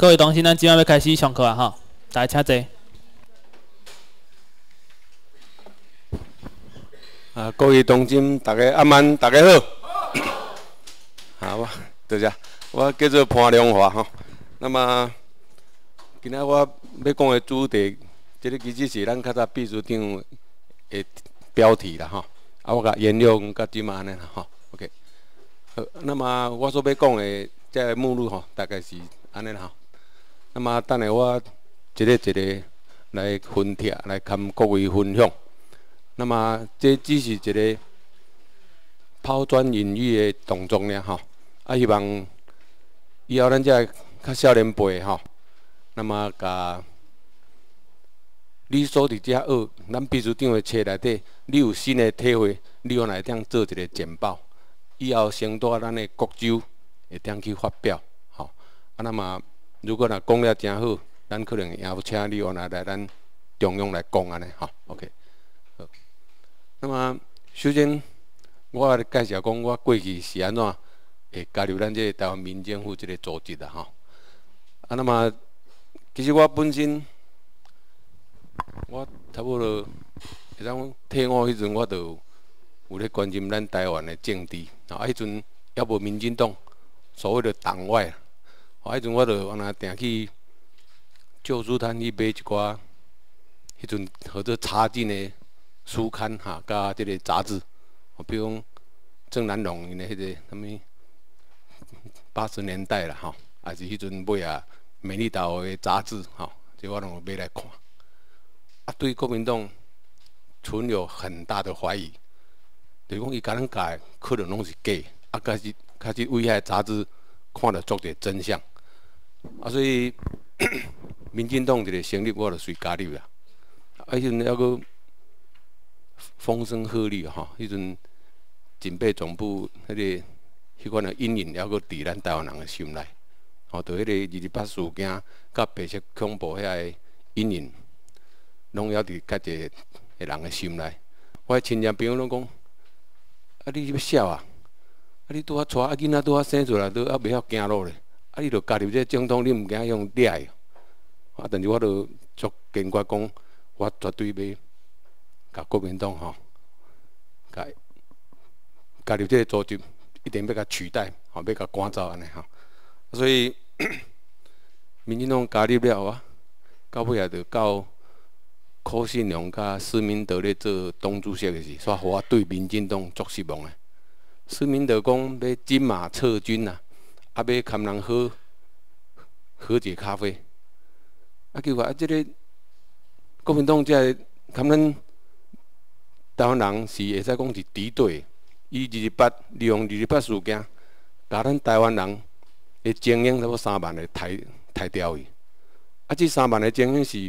各位同学，咱今晚要开始上课啊！哈，大家请坐。啊，各位同学，大家阿曼，大家好。好，我多谢。我叫做潘良华哈。那么，今仔我要讲的主题，这个其实是咱较早秘书长的标题啦哈。啊，我甲沿用甲即安尼啦哈。OK。好，那么我所要讲的这个目录吼，大概是安尼啦哈。那么等下我一个一个来分帖来跟各位分享。那么这只是一个抛砖引玉的动作呢，吼。啊，希望以后咱这较少年辈吼，那么甲你所伫遮学，咱秘书长的册内底，你有新的体会，你用来当做一个简报，以后先到咱的国州会当去发表，吼。啊，那么。如果若讲了真好，咱可能也要请你用来来咱中央来讲安尼吼，OK。好，那么首先我介绍讲我过去是安怎会加入咱这台湾民政府这个组织的吼。啊，那么其实我本身我差不多会当退伍迄阵，我就有咧关心咱台湾的政治，啊，迄阵也无民进党所谓的党外。我，迄阵我著往那定去旧书摊去买一寡，迄阵或者插进的书刊哈，甲即个杂志，比如讲郑南榕因的迄个什物八十年代啦，吼，还是迄阵买啊美丽岛的杂志，吼，即我拢买来看。啊，对国民党存有很大的怀疑，就是讲伊甲咱教可能拢是假，啊，开始开始危害杂志，看了足者真相。啊，所以 民进党一个成立，我就随加入啦。啊，迄阵还阁风声鹤唳吼，迄阵警备总部迄个迄款的阴影，还阁伫咱台湾人的心内。吼，伫迄个二二八事件，甲白色恐怖遐个阴影，拢还伫家一个人的心内。我亲戚朋友拢讲，啊，你要笑啊？啊，你拄啊带啊囡仔拄啊生出来，都还袂晓行路咧。你著加入这总统，你毋惊用掠的。啊！但是我著足坚决讲，我绝对要甲国民党吼，甲加入这组织，一定要甲取代，吼，要甲赶走安尼吼。所以，民进党加入了啊，到尾也著到柯信良甲施明德咧做党主席的时，煞互我对民进党足失望的。施明德讲要金马撤军啊。啊，要堪人喝和解咖啡，啊，结果啊，即个国民党即个堪咱台湾人是会使讲是敌对，伊二二八利用二二八事件，甲咱台湾人的精英差不多三万个抬抬掉去。啊，即三万个精英是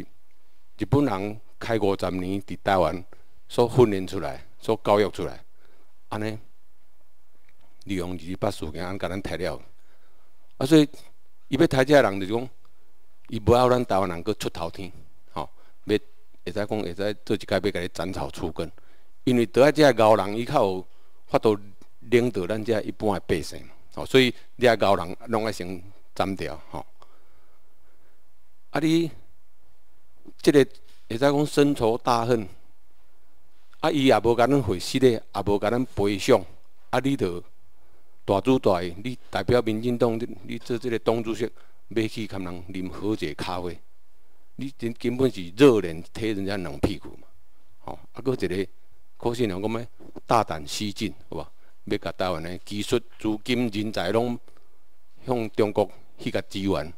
日本人开五十年伫台湾所训练出来、所教育出来，安尼利用二二八事件，安甲咱抬了。啊，所以伊要抬这人，就是讲，伊不要咱台湾人搁出头天，吼，要会使讲会使做一届要甲你斩草除根，因为倒在这高人，伊较有法度领导咱这一般的百姓，吼，所以这高人拢爱先斩掉，吼。啊，你即个会使讲深仇大恨，啊，伊也无甲咱会死咧，也无甲咱赔偿，啊，你着。大主大意，你代表民进党，你做这个党主席，要去跟人啉好一个咖啡，你真根本是热脸贴人家冷屁股嘛！吼，啊，搁一个可信良讲咩？大胆西进，好吧？要甲台湾的技术、资金、人才拢向中国去甲支援，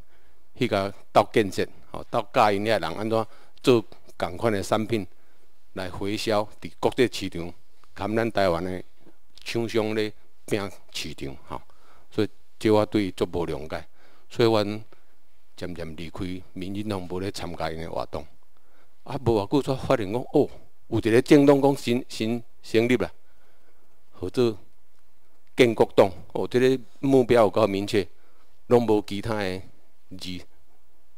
去甲斗建设，吼，斗教因遐人安怎做共款的产品来回销伫国际市场，含咱台湾的厂商咧。拼市场吼，所以即我对伊足无谅解，所以阮渐渐离开民进党，无咧参加因诶活动。啊，无偌久才发现讲，哦，有一个政党讲新新成立啦，或者建国党，哦，即个目标有够明确，拢无其他诶字。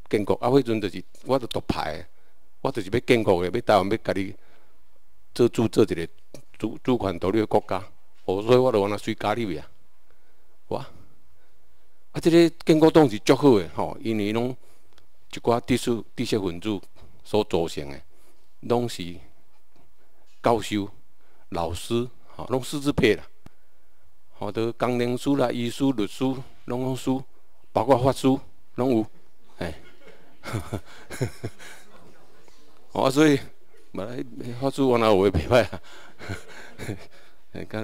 建国啊，迄阵就是我著独派，我就是要建国诶，要台湾要家己做主做一个主主权独立诶国家。哦，所以我就往那随加入啊，哇！啊，啊，这个建国党是足好诶吼，因为拢一寡知识知识分子所组成诶，拢是教授、老师，吼，拢师资配啦。吼，都工程师啦、医师、律师、拢有师，包括法师拢有，哎，哦，所以，本来法师我那有诶袂歹啊，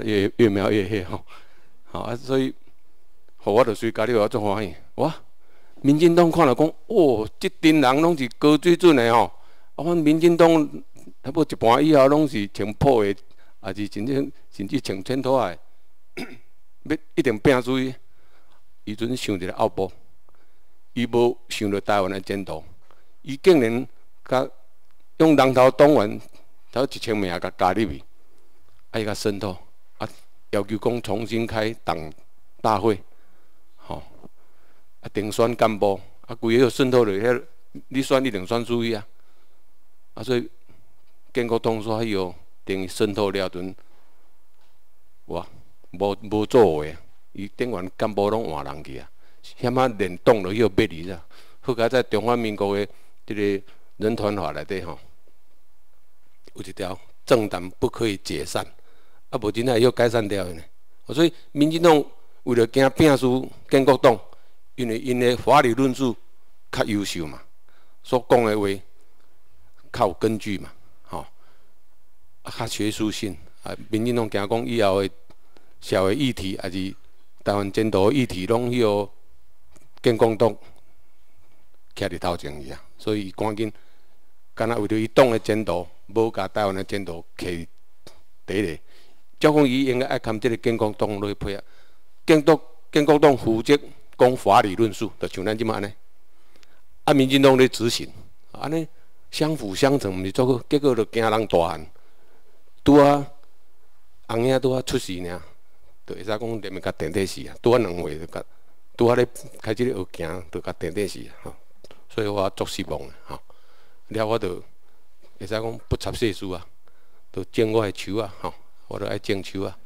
越越描越黑吼，好啊，所以，互我著随家己话做欢喜，哇，民进党看了讲，哦，即阵人拢是高水准诶吼，啊，阮民进党，差不多一半以后拢是穿破诶，也是真正甚至穿衬托诶。要一定拼出去，伊阵想一个后部，伊无想到台湾的前途，伊竟然甲用人头党员，头一千名甲加入去，啊伊甲渗透，啊要求讲重新开党大会，吼，啊定选干部，啊规个要渗透落遐，你选一定选输伊啊，啊所以建国党说以后等于渗透了阵，哇！无无作为，伊顶员干部拢换人去啊，险啊连党都要灭离啦。好佳在中华民国的这个人团法内底吼，有一条政党不可以解散，啊无真正要解散掉的呢。所以民进党为了惊变输建国党，因为因的法律论述较优秀嘛，所讲的话较有根据嘛，吼，较学术性啊，民进党惊讲以后的。社会议题，还是台湾前途议题，拢迄个建国党徛伫头前去啊，所以赶紧，干那为着伊党的前途，无甲台湾的前途摕第一个。照讲伊应该爱看即个建国党落去配合，建国建国党负责讲法理论述，就像咱即马安尼，啊，民进党咧执行，安尼相辅相成，毋是做好，结果就惊人大汉，拄啊，红影拄啊出事尔。就会使讲连面甲电电死啊，拄啊两回就甲，拄啊咧开始咧学行，就甲电电死啊，吼，所以我足失望诶，吼，了我就会使讲不插世事啊，就种我诶树啊，吼，我都爱种树啊，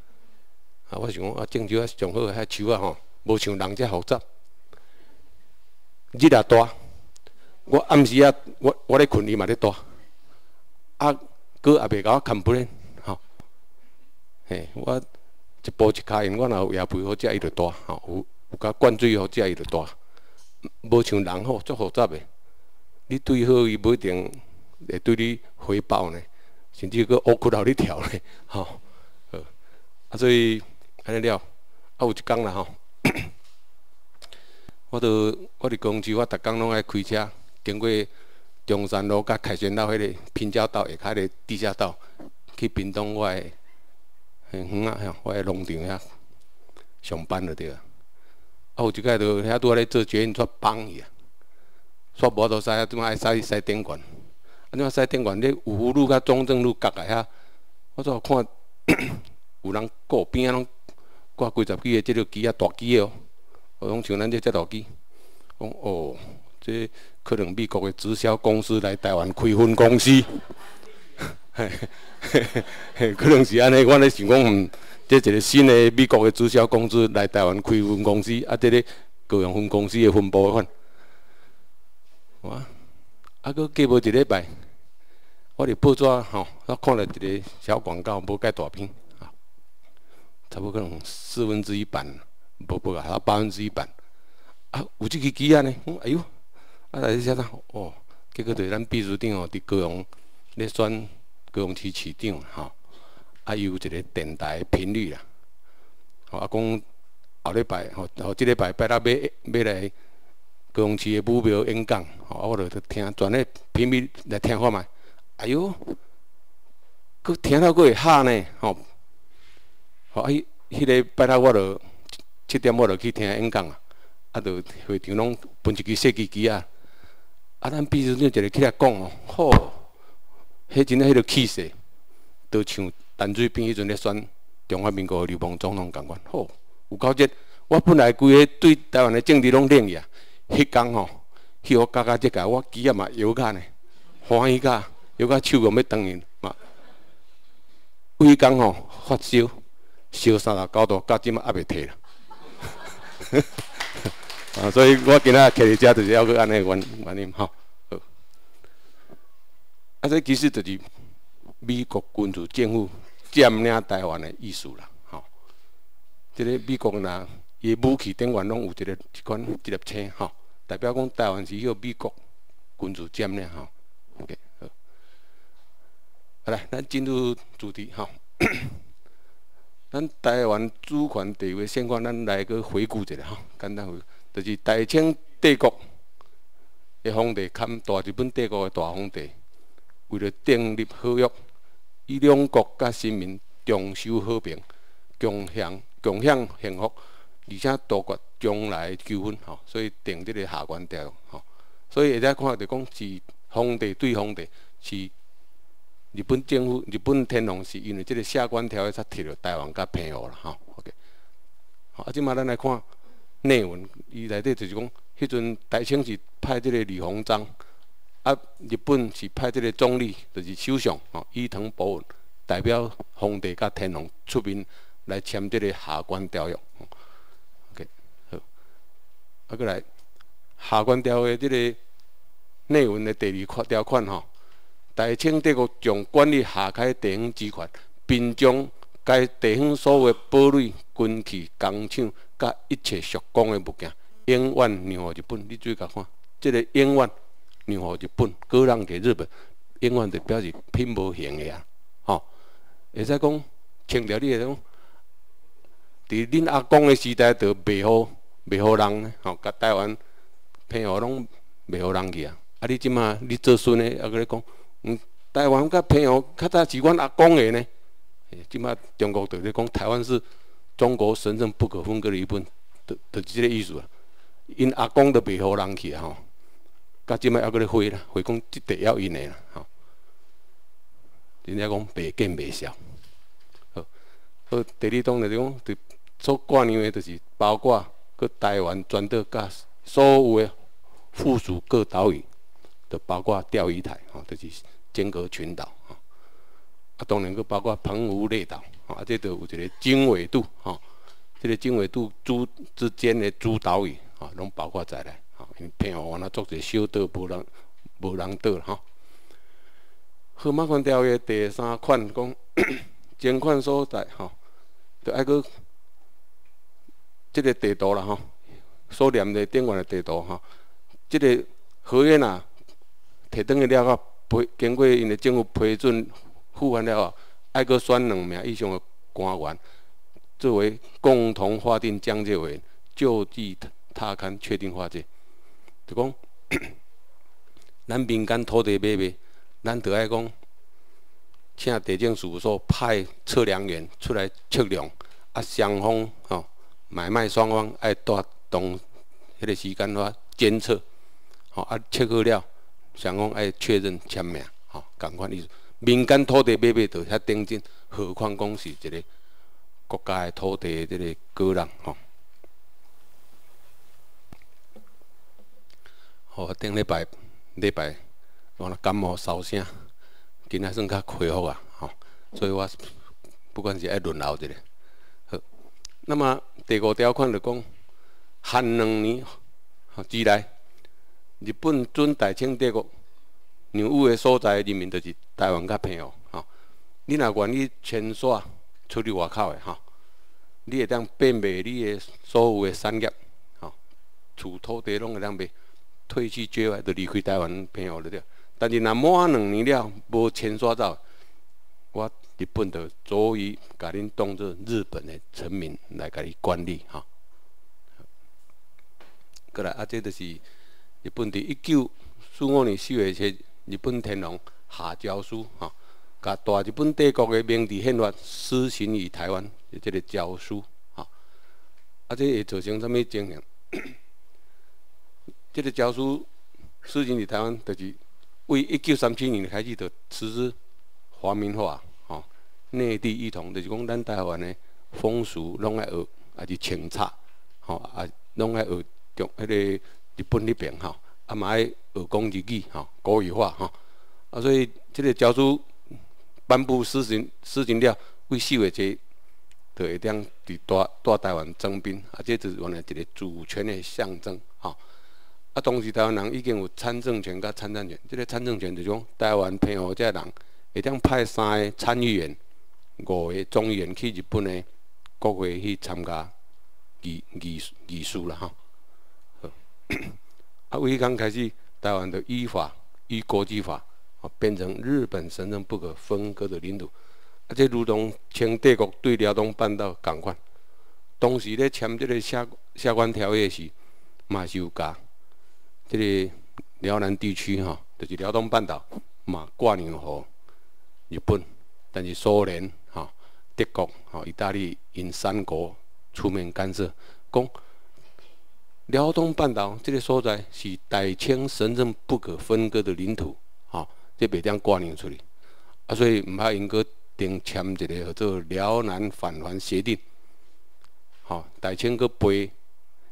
啊，我想讲啊，种树啊上好诶，遐树啊，吼，无像人遮复杂，日也大，我暗时啊，我我咧困伊嘛咧大，啊，佫也袂甲我看不咧，吼，嘿，我。一步一骹印，我若有野肥好食，伊就大；吼，有有甲灌水好食，伊就大。无像人吼，足复杂的。你对好，伊无一定会对你回报呢，甚至佫乌骨头你跳呢，吼。啊，所以安尼了，啊有一工啦吼，我都我伫公司，我逐工拢爱开车，经过中山路甲凯旋路迄个平交道下骹个地下道，去屏东我的。很远啊！我喺农场遐上班了对啊。啊，有一摆就遐拄仔咧做捷运煞崩去啊，煞无都使啊，怎么爱使使电管？啊，怎么使电管？咧五福路甲中正路隔来遐，我有看有人过边啊，拢挂几十支的即个机啊，大机哦。我拢像咱这这大机，讲哦，这可能美国的直销公司来台湾开分公司。可能是安尼，我咧想讲，嗯，这一个新的美国的直销公司来台湾开分公司，啊，这个各样分公司的分部款，哇，啊，佫过无一礼拜，我伫报纸吼，我看了一个小广告，无介大片，差不可能四分之一版，无无啊，八分之一版，啊，有即个机啊呢，哎呦，啊，来写啥？哦，结果对咱秘书长哦，伫高雄咧选。高雄市市长吼，啊，有一个电台频率啦，吼啊，讲后礼拜吼，吼即礼拜拜六要要来高雄市的目标演讲，吼啊，我著听转咧频率来听看觅，哎哟，佮听到佫会哈呢，吼，吼啊，迄个拜六我著七点我著去听演讲啊，啊，著会场拢分一支设计机啊，啊，咱秘书长一个起来讲哦，吼。迄真诶，迄个气势，都像陈水扁迄阵咧选中华民国刘邦总统共款。吼，有够热！我本来规个对台湾诶政治拢冷去啊，迄工吼，迄个加加即个，我机啊嘛摇甲呢，欢喜甲，摇甲手都要断去嘛。规工吼发烧，烧三十九度，到即嘛还袂退啦。啊，所以我今仔徛伫遮就是要去安尼原原因吼。好，啊，这其实就是美国军事政府占领台湾的意思啦，吼。即个美国人伊武器顶端拢有一个一款一粒星，吼，代表讲台湾是由美国军事占领，吼。OK，好。好来，咱进入主题，吼。咱台湾主权地位现况，咱来个回顾一下吼，简单回顾，就是大清帝国的皇帝兼大日本帝国的大皇帝，为了订立合约，以两国甲人民长修和平，共享共享幸福，而且杜绝将来纠纷吼，所以定这个下关条吼。所以会使看着讲是皇帝对皇帝是。日本政府、日本天皇是因为即个下关条约才摕到台湾甲平和啦，吼，OK。好，啊，即马咱来看内文，伊内底就是讲，迄阵大清是派即个李鸿章，啊，日本是派即个总理，就是首相，吼，伊藤博文代表皇帝甲天皇出面来签即个下关条约，OK。好，啊，过来下关条约即个内文的第二款条款，吼。大清帝国将管理下开地方集权，并将该地方所有堡垒、军器、工厂，甲一切属公的物件，永远让予日本。你注意甲看，这个永远让予日本，割让给日本，永远就表示拼无行的啊！吼，会使讲清朝，你会讲，伫恁阿公的时代，就袂好，袂好人呢，吼，甲台湾平和拢袂好人去啊！啊，你即马你做孙的，还搁咧讲。嗯，台湾甲平遥较早是阮阿公的呢。即马中国就咧讲台湾是中国神圣不可分割的一部分，就就即个意思啊。因阿公都袂好人去吼，甲即马还搁咧回啦，回讲即地要因的啦吼。人家讲白见白笑。好，好，第二种就是讲，就所挂念的，就是包括搁台湾全岛甲所有的附属各岛屿，就包括钓鱼台吼，就是。尖阁群岛，啊，啊当然佮包括澎湖列岛，啊，这都有一个经纬度，啊，这个经纬度诸之间的诸岛屿，啊，拢包括在内，啊，因偏往往那做者小岛，无人无人岛，哈。《马关条约》第三款讲，监款所在，哈，就爱个这个地图啦，哈，所念的顶端的地图，哈，这个合约呐，摕登去了后。批经过因的政府批准复完了后，爱阁选两名以上的官员作为共同划定讲解委员，就地他勘确定划界。就讲，咱民间土地买卖，咱得爱讲，请地政事务所派测量员出来测量，啊，双方吼买卖双方爱带动迄个时间话监测，吼啊，测好了。想讲爱确认签名，吼，共款意思。民间土地买卖都遐顶真，何况讲是一个国家的土地，这个个人，吼。好，顶礼拜礼拜，我感冒烧声，今仔算较恢复啊，吼。所以我不管是爱轮流一个。好，那么第五条款就讲，汉两年之内。日本准大清帝国让有的所在人民，就是台湾甲平和吼。你若愿意迁徙出去外口的吼，你会当变卖你的所有的产业吼，厝土地拢会当卖，退去接外就离开台湾平和了着。但是若满两年了无迁徙走，我日本就足以甲恁当做日本的臣民来甲你管理吼。过来啊，这就是。日本伫一九四五年四月七，日本天皇下诏书，吼，甲大日本帝国的明治宪法施行于台湾，即个诏书，吼，啊，这会造成什物情形？即个诏书施行于台湾，就是为一九三七年开始就实施华民化，吼，内地一统，就是讲咱台湾的风俗拢爱学，还是清查，吼，啊，拢爱学中迄个。日本那边吼，啊嘛爱学讲日语吼，国语化吼，啊所以即个诏书颁布施行施行了，为四月节就会当伫大大台湾征兵，啊，这就是原来一个主权的象征，吼。啊，当时台湾人已经有参政权甲参战权，这个参政权就是讲台湾偏好这人会当派三个参议员、五个众议员去日本的国会去参加议议议事啦，吼。啊，为刚开始，台湾的依法依国际法，啊，变成日本神圣不可分割的领土。啊，这如同清帝国对辽东半岛共款，当时咧签这个下下关条约时，嘛是有甲这个辽南地区吼，就是辽东半岛嘛挂让互日本，但是苏联、吼德国、吼意大利因三国出面干涉，讲辽东半岛这个所在是大清神圣不可分割的领土，吼，这袂当挂让出去，啊，所以毋怕因个。订签一个叫做辽南返还协定，吼，大清去赔，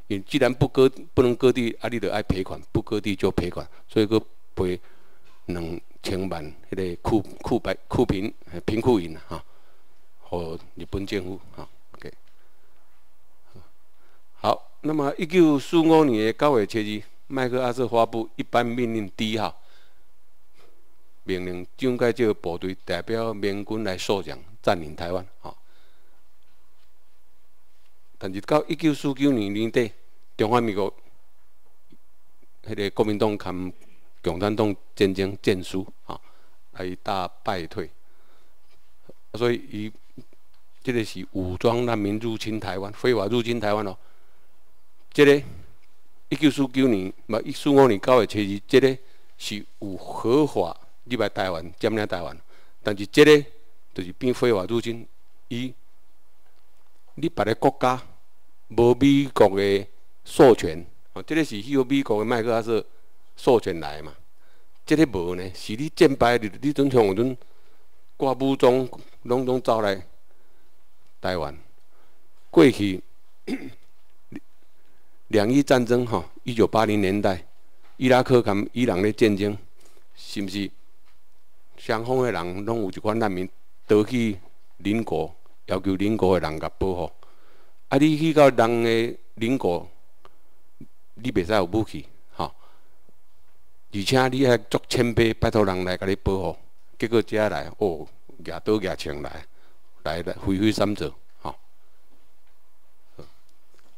因既然不割不能割地，啊，你就爱赔款，不割地就赔款，所以去赔两千万迄个库库白库平贫库银哈，互日本政府哈，OK，好，那么一九四五年九月七日，麦克阿瑟发布一般命令第一号。命令蒋介石部队代表缅军来受降，占领台湾。吼，但是到一九四九年年底，中华民国迄个国民党跟共产党战争战输，吼，来大败退。所以，伊这个是武装难民入侵台湾，非法入侵台湾哦。这个一九四九年，嘛一四五年九月七日，这个是有合法。入来台湾占领台湾，但是这个就是变非法入侵。伊，你别个国家无美国的授权，哦，这个是迄个美国的麦克阿瑟授权来嘛？这个无呢，是你战败你你准像阵挂武装，拢拢走来台湾。过去两伊战争吼，一九八零年代，伊拉克跟伊朗的战争，是毋是？双方的人拢有一款难民倒去邻国，要求邻国的人甲保护。啊，你去到人的邻国，你袂使有武器，吼，而且你还足谦卑，拜托人来甲你保护。结果遮来，哦，举刀举枪来，来来挥挥三者，吼。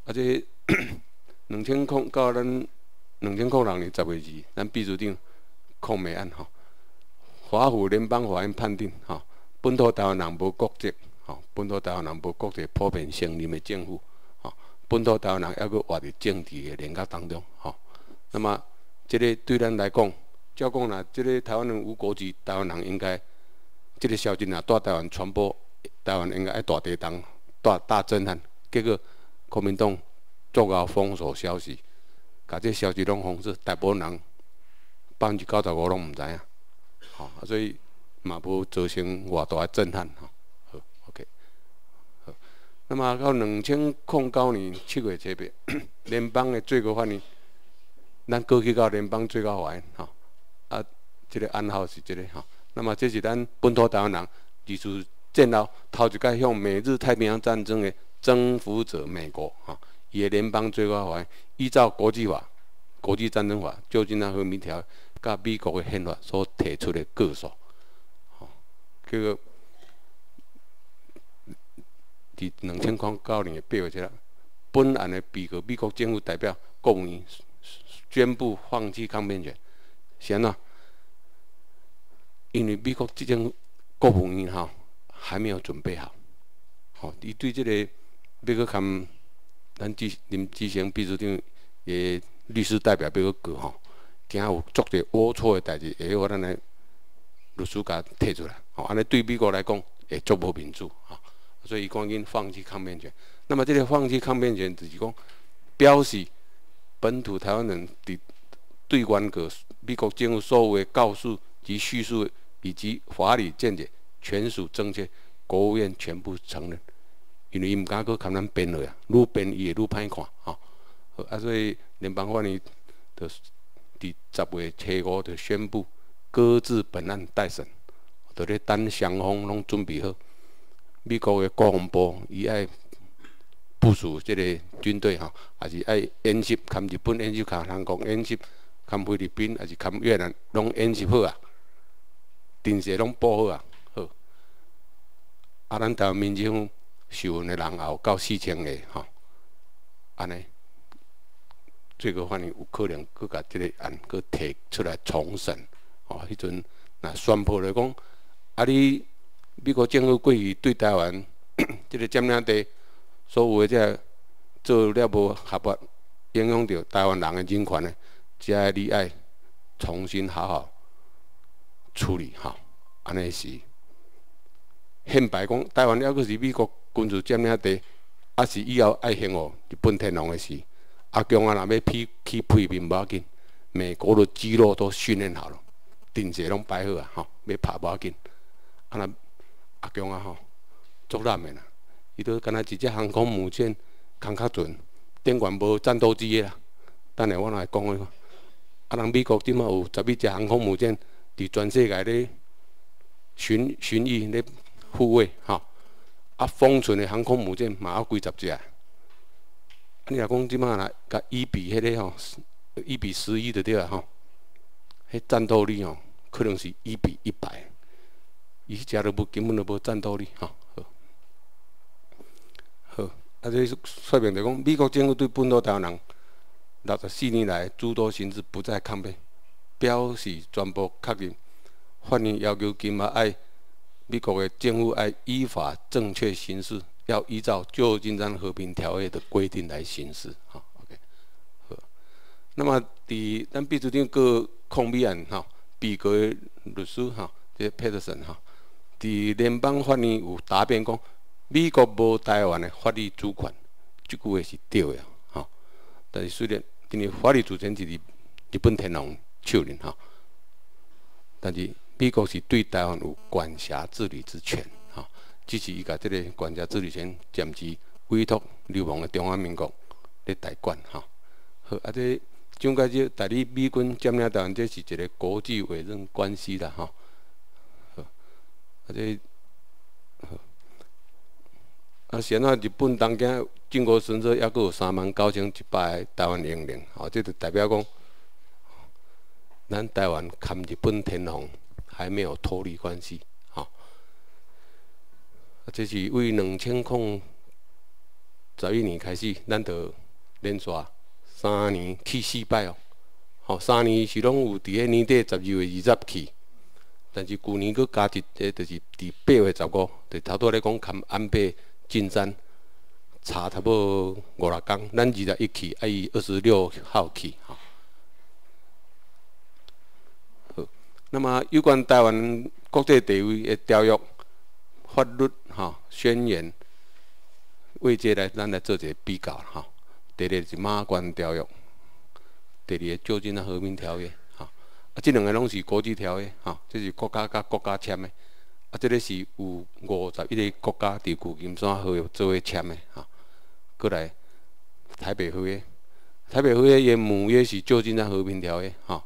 啊，这两千空到咱两千空六年十月二，咱秘书长控美案，吼。华府联邦法院判定，吼，本土台湾人无国籍，吼，本土台湾人无国籍普遍承认的政府，吼，本土台湾人还阁活伫政治的联合当中，吼。那么，这个对咱来讲，照讲啦，这个台湾人无国籍，台湾人应该，这个消息啊，在台湾传播，台湾应该爱大地动，大大震撼。结果，国民党作个封锁消息，甲这消息拢封锁，大部分人百分之九十五拢毋知影。吼，所以嘛无造成偌大的震撼吼。好，OK。好，那么到两千零九年七月七日，联邦的最高法院，咱过去到联邦最高法院吼，啊，这个暗号是这个吼。那么这是咱本土台湾人提出战后头一届向美日太平洋战争的征服者美国吼，伊的联邦最高法院依照国际法、国际战争法、旧金山和平条。甲美国的宪法所提出的告诉，吼，叫做伫两千零九年的八月七日，本案的被告美国政府代表国务院宣布放弃抗辩权，先啊，因为美国这种国务院哈还没有准备好，吼，伊对这个美国看咱之林之前秘书长的律师代表要个吼。惊有足者龌龊的代志，会我咱来律师甲提出来，吼，安尼对美国来讲也足无民主，吼，所以伊赶紧放弃抗辩权。那么，这个放弃抗辩权，就是讲表示本土台湾人伫对原个美国政府所有的告诉及叙述以及法理见解，全属正确，国务院全部承认，因为伊毋敢搁看咱辩落啊，愈辩伊会愈歹看，吼，啊，所以联邦法院就。伫十月初五就宣布搁置本案待审，伫咧等双方拢准备好。美国的国防部伊爱部署即个军队吼，也是爱演习，看日本演习，看韩国演习，看菲律宾，也是看越南，拢演习好啊，阵势拢布好啊，好。啊，咱台湾民众受训的人也有到四千个吼，安尼，最高法院有可能佮甲即个案佮提出来重审，吼，迄阵若宣布来讲，啊，你美国政府过去对台湾 即个占领地。所有的这做了无合法，影响到台湾人的人权的，这你爱重新好好处理吼。安尼是宪白讲，台湾抑阁是美国军事占领地，还是以后爱向哦日本天皇的事。阿强啊，若要批去批评无要紧，美国的肌肉都训练好了，阵势拢摆好啊，吼，要拍无要紧。啊那阿强啊，吼，作难的啦。伊都敢若一只航空母舰，空较船，顶悬无战斗机的啦。等下我来讲个，啊，人美国即马有十一只航空母舰伫全世界咧巡巡弋咧护卫，吼。啊，封存的航空母舰嘛有几十只。啊，你若讲即马来甲一比迄个吼，一比十一的对啊吼，迄战斗力吼，可能是一比一百。伊迄只都无根本都无战斗力，吼。啊，这说明着讲，美国政府对本土台湾人六十四年来诸多行事不再抗辩，表示全部确认。法院要求今嘛爱美国的政府爱依法正确行事，要依照《旧金山和平条约》的规定来行事。哈，OK，好。那么，伫咱秘书长个控美案哈，被告律师哈，这 Peterson 哈，伫联邦法院有答辩讲。美国无台湾的法律主权，即句话是对的，吼。但是虽然因为法律主权是日日本天皇手里，吼，但是美国是对台湾有管辖治理之权，吼。只是伊甲即个管辖治理权暂时委托流亡的中华民国咧代管，吼。好，啊，这蒋介石代理美军占领台湾，这是一个国际委任关系啦，吼。好，啊，这。啊，现在日本东京靖国神社还佫有三万九千一百个台湾英灵，吼，这就代表讲，咱台湾跟日本天皇还没有脱离关系，吼。啊，这是为两千零十一年开始，咱就连续三年去四摆哦，吼，三年是拢有伫个年底十二月二十去，但是去年佫加一个，就是伫八月十五，就头拄咧讲看安倍。进山差差不多五六天，咱二十一去，啊伊二十六号去，哈。好，那么有关台湾国际地位的条约、法律、哈宣言，为这来咱来做一个比较，哈。第一是马关条约，第二个旧金山和平条约，哈。啊，这两个拢是国际条约，哈，这是国家甲国家签的。啊，这个是有五十一个国家伫旧金山合约做伙签的哈。过来台北合约，台北合约也母约是旧金山和平条约哈。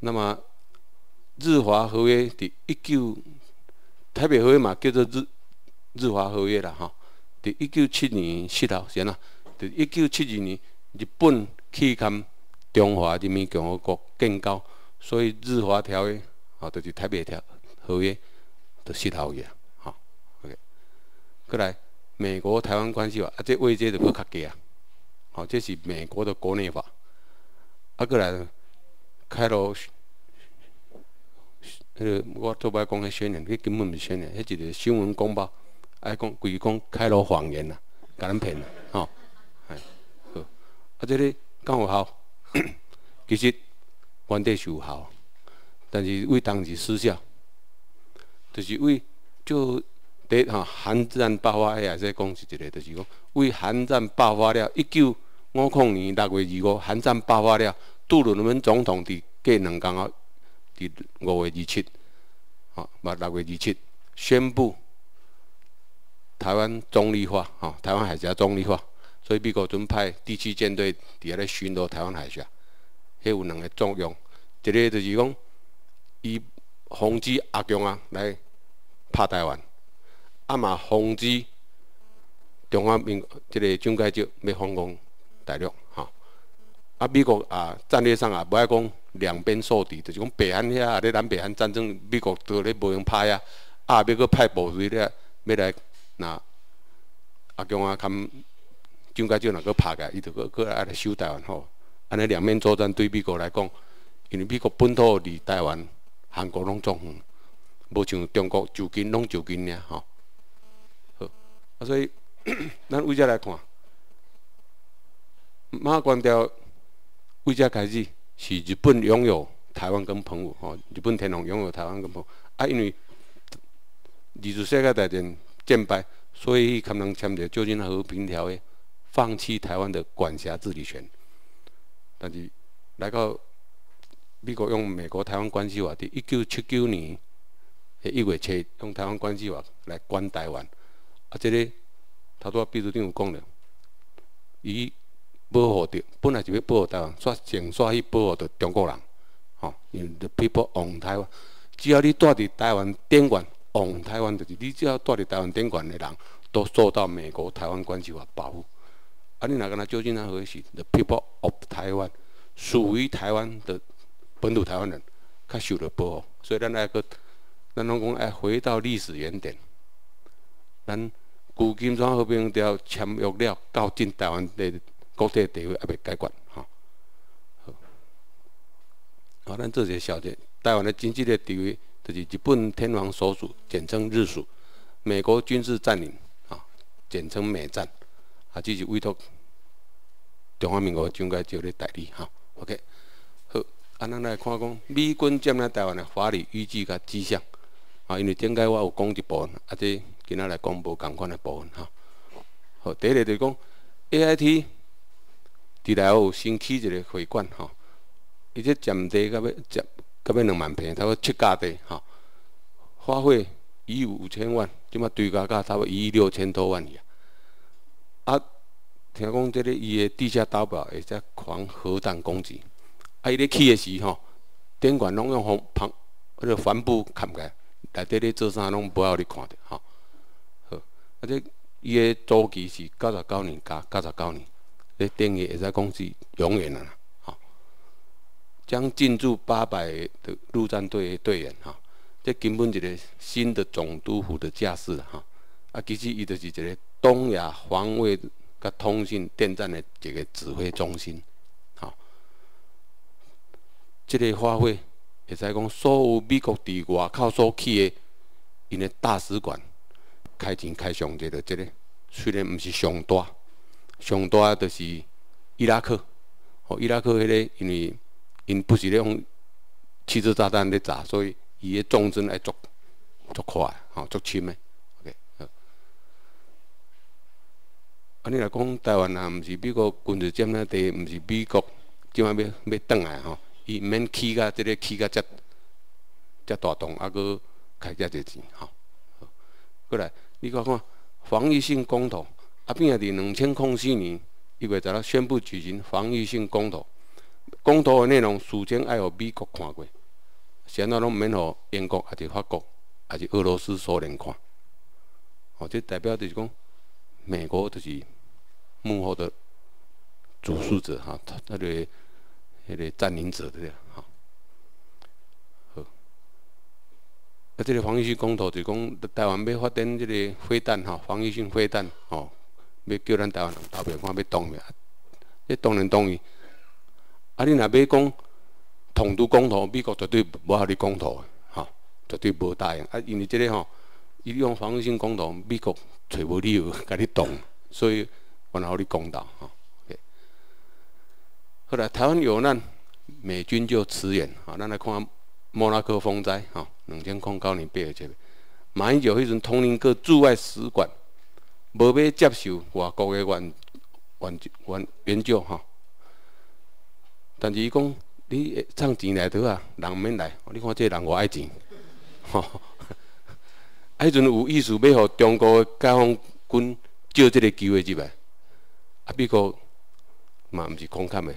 那么日华合约伫一九台北合约嘛叫做日日华合约啦哈。伫一九七二年七号先啦，伫一九七二年日本去跟中华人民共和国建交，所以日华条约啊，就是台北条合约。的四头去啊，吼，OK，过来美国台湾关系法，啊，这位置就搁较低啊，好，这是美国的国内法，啊，过来开罗，迄个我做摆讲迄宣言，迄根本毋是宣言，迄一个新闻公报，爱讲规讲开罗谎言啦，甲咱骗啦，吼，系，好，啊，这里敢有效？其实原底是有效，但是为当时失效。就是为就第哈韩战爆发也是讲是一个，就是讲为韩战爆发了，一九五五年六月二五，韩战爆发了，杜鲁门总统伫过两天后，五月二七，吼，嘛六月二七宣布台湾中立化，吼，台湾海峡中立化，所以美国准派第七舰队伫下咧巡逻台湾海峡，迄有两个作用，一个就是讲伊。防止阿强啊来拍台湾，啊嘛防止中华民即个蒋介石要反攻大陆，吼。啊，美国啊，战略上啊无爱讲两边受敌，就是讲北韩遐咧南北韩战争，美国都咧无用拍啊，啊，要搁派部队咧要来那啊，强啊，看蒋介石若搁拍个，伊就搁搁爱来守台湾吼。安尼两面作战对美国来讲，因为美国本土离台湾、韩国拢纵远，无像中国就近拢就近俩吼。好，啊，所以 咱为遮来看，马关条。为遮开始是日本拥有台湾跟澎湖，吼，日本天皇拥有台湾跟澎湖，啊，因为二次世界大战战败，所以他们签个《旧金和平条约》，放弃台湾的管辖治理权。但是来到美国用《美国台湾关系法》伫一九七九年的一月七用《台湾关系法》来管台湾，啊，这个头拄啊秘书长有讲了，伊。保护着，本来就要保护台湾，煞先煞去保护着中国人，吼，因为 the people on 台湾，只要你住伫台湾边缘，on 台湾就是你只要住伫台湾边缘的人，都受到美国台湾关系法保护。啊，你若敢若究竟那何是 the people of 台湾，属于台湾的本土台湾人，较受到保护。所以咱爱个，咱拢讲爱回到历史原点，咱旧金山和平条签约了，到进台湾的。国际地位还未解决，吼。好，咱做一个小结，台湾的经济的地位，就是日本天皇所属，简称日属；美国军事占领，啊，简称美占。啊，这是委托中华民国蒋介石的代理，哈。OK，好，啊，咱来看讲美军占领台湾的法律依据甲迹象，啊，因为顶解我有讲一部分，啊，这今仔来讲无共款的部分，哈。好，第一个就是讲 AIT。伫内有新起一个会馆吼，伊这占地到要占到要两万平，差不多七家地吼，花费一亿五千万，即马对价价差不多一亿六千多万去啊。听讲这个伊的地下碉堡会使防核弹攻击，啊，伊咧起的时吼，电管拢用防防迄个帆布盖起来，内底咧做啥拢无互你看着吼。好，啊，这伊的租期是九十九年加九十九年。这等于会使讲是永远啦，吼，将进驻八百的陆战队队员，哈，这根本一个新的总督府的架势，哈，啊，其实伊就是一个东亚防卫甲通信电站的一个指挥中心，哈，这个花费会使讲所有美国伫外靠所起的因的大使馆开钱开上这个，这个虽然毋是上大。上大就是伊拉克，哦，伊拉克迄个，因为因不是咧用汽车炸弹咧炸，所以伊个纵深爱足足快，吼，足深的。OK，好。啊，你来讲台湾啊，毋是美国军事占领地，毋是美国即摆要要转来吼，伊毋免起甲即个起甲遮遮大栋，啊，搁开遮侪钱，吼。过来，你看看防御性公投。啊，并且伫两千零四年一月十六宣布举行防御性公投，公投的内容事先爱互美国看过，现在拢免互英国、还是法国、还是俄罗斯、苏联看。哦，这代表就是讲，美国就是幕后的主使者哈，他他个迄个占领者对哈。好，啊，这个防御性公投就是讲台湾要发展这个飞弹哈，防御性飞弹哦。要叫咱台湾人投票，看要同意，这当然同意。啊，你若要讲统独公投，美国绝对无互你公投的，吼，绝对无答应。啊，因为即个吼，伊用防御性公投，美国找无理由甲你动，所以然后你公道，吼。后来台湾有难，美军就驰援，吼，咱来看莫拉克风灾，吼，两千零九年八月七日，马英九迄阵统领各驻外使馆。无要接受外国的援援援援助吼，但是伊讲你唱钱来得啊，人免来。你看这人我爱钱，吼。啊，迄阵有意思要互中国的解放军借这个机会入来，啊，美国嘛毋是空看的，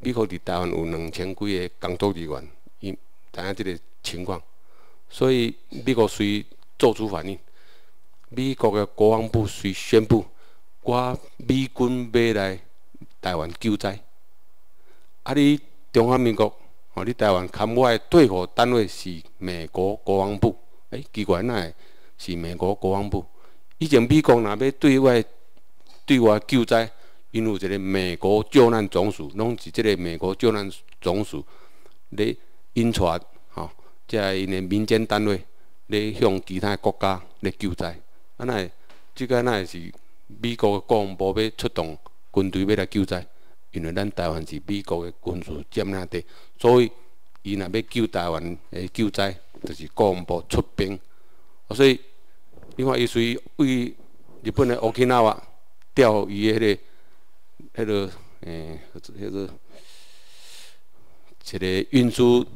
美国伫台湾有两千几个工作人员，伊知影这个情况，所以美国随做出反应。美国的国防部遂宣布，我美军要来台湾救灾。啊，你中华民国，吼，你台湾看我的对付单位是美国国防部。诶，奇怪，哪会是美国国防部？以前美国若要对外对外救灾，因有一个美国救难总署，拢是即个美国救难总署咧引出，吼，即因的民间单位咧向其他国家咧救灾。啊，那即个那是美国国防部要出动军队要来救灾，因为咱台湾是美国的军事占领地，所以伊若要救台湾的救灾，就是国防部出兵。所以，你看伊随为日本的 Okinawa 调伊迄个、迄个诶、迄个一个运输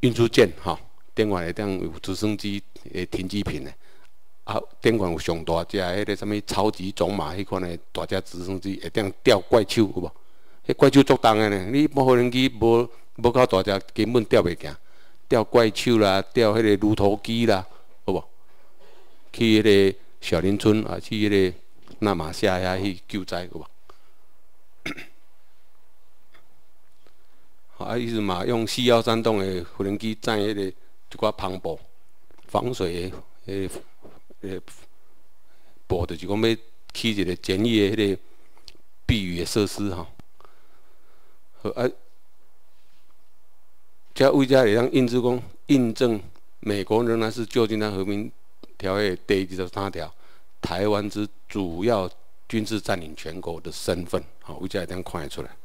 运输舰吼，顶外会当有直升机诶停机坪诶。啊，顶悬有上大只迄个什物超级种马迄款诶大只直升机，会当吊怪兽有无？迄怪兽足重诶呢，你无无人机无无够大只，根本吊袂行。吊怪兽啦，吊迄个鹿头机啦，好无？去迄个小林村啊，去迄个那马夏遐去救灾，有无？啊，意思嘛，用四幺三栋诶无人机载迄个一寡篷布防水诶，迄。诶，部就是讲要起一个简易的迄个避雨的设施吼。好啊，遮为遮会当印证讲，印证美国仍然是旧金山和平条约第二十三条，台湾之主要军事占领全国的身份。好，为遮会当看会出来。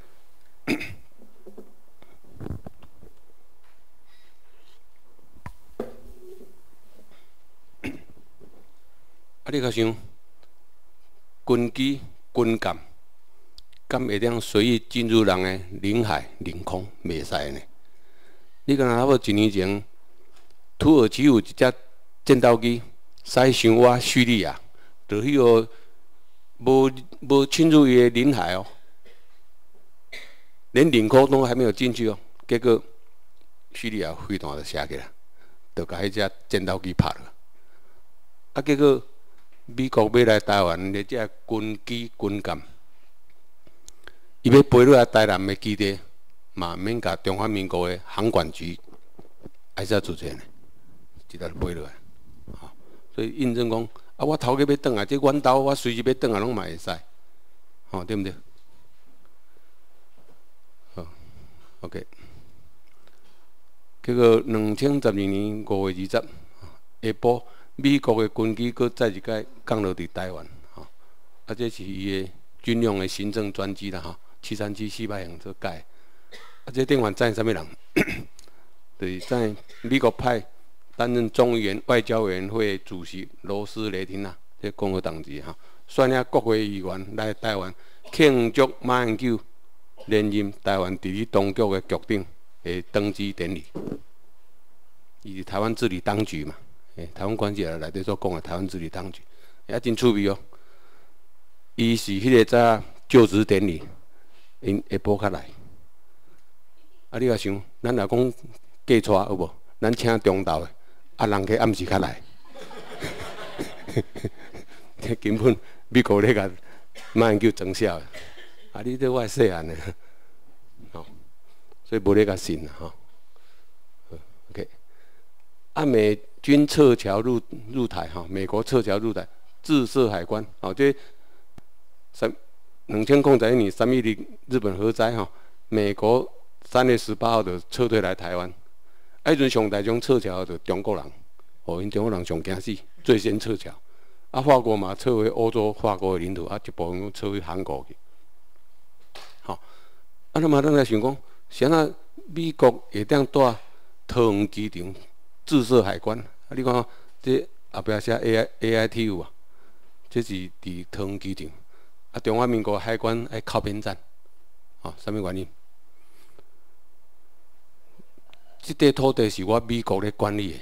你较想，军机、军舰，敢会当随意进入人的领海、领空？袂使呢？你看差不多一年前，土耳其有一只战斗机驶向我叙利亚，就迄个无无侵入伊的领海哦，连领空都还没有进去哦，结果叙利亚飞弹就射起来，就甲迄只战斗机拍了，啊，结果。美国要来台湾的这军机、军舰，伊要飞落来台南的基地，嘛免甲中华民国的航管局挨下出现呢，直接飞落来。所以印证讲，啊，我头家要转来，这阮兜我随时要转来，拢嘛会使，吼，对毋对？好，OK。结果两千十二年五月二十下晡。美国的军机搁再一届降落伫台湾，吼，啊，这是伊的军用的行政专机啦，吼，七三七四百型做改，啊，这电话载啥物人？就是在美国派担任众议员外交委员会主席罗斯雷霆啊，这共和党籍哈，率领国会议员来台湾庆祝马英九连任台湾第一当局的局长的登基典礼，伊是台湾治理当局嘛。诶，台湾关系啊，内底所讲的台湾治理当局，也真趣味哦。伊是迄个早就职典礼，因下晡较来。啊，你也想，咱若讲嫁娶有无？咱请中昼的，啊，人家暗时较来。根本美国咧甲马英九装笑的，啊，你这外细汉的，吼，所以无咧甲信啦，吼。OK，阿美。军撤侨入入台哈，美国撤侨入台，自设海关，哦，这三两千空一年三月的日本核灾哈，美国三月十八号就撤退来台湾，迄阵上台中撤侨的中国人，哦，因中国人上惊死，最先撤侨，啊，法国嘛撤回欧洲法国的领土，啊，一部分撤回韩国去，好，啊，那么咱来想讲，现在美国会当带桃园机场？自设海关，啊！你看，这后壁写 A I A I T U 啊，这是伫桃园机场，啊！中华民国海关爱靠边站，啊，什么原因？这块土地是我美国咧管理的，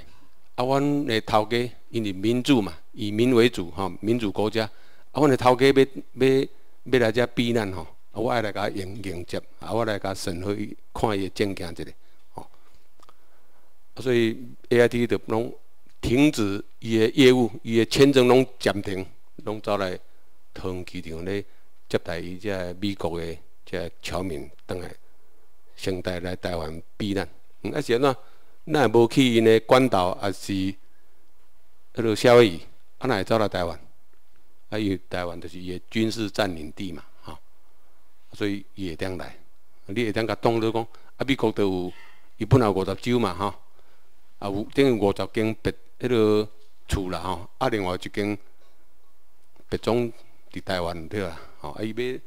啊，阮的头家因为民主嘛，以民为主，吼，民主国家，啊，阮的头家要要要来遮避难吼，啊，我爱来甲迎迎接，啊，我来甲审核看伊的证件一个。所以 A I T 就拢停止伊的业务，伊的签证拢暂停，拢走来桃园机场咧接待伊遮美国的遮侨民倒来，先带来台湾避难。啊是安怎？咱也无去因的管道，也是迄落夏威夷，啊，哪会走来台湾？啊，伊台湾就是伊的军事占领地嘛，吼，所以伊会当来。你会当甲当做讲，啊，美国都有，伊本来五十州嘛，吼，啊有等于五十间别迄落厝啦，吼，啊，另外一间别种伫台湾对啦，吼，啊，伊要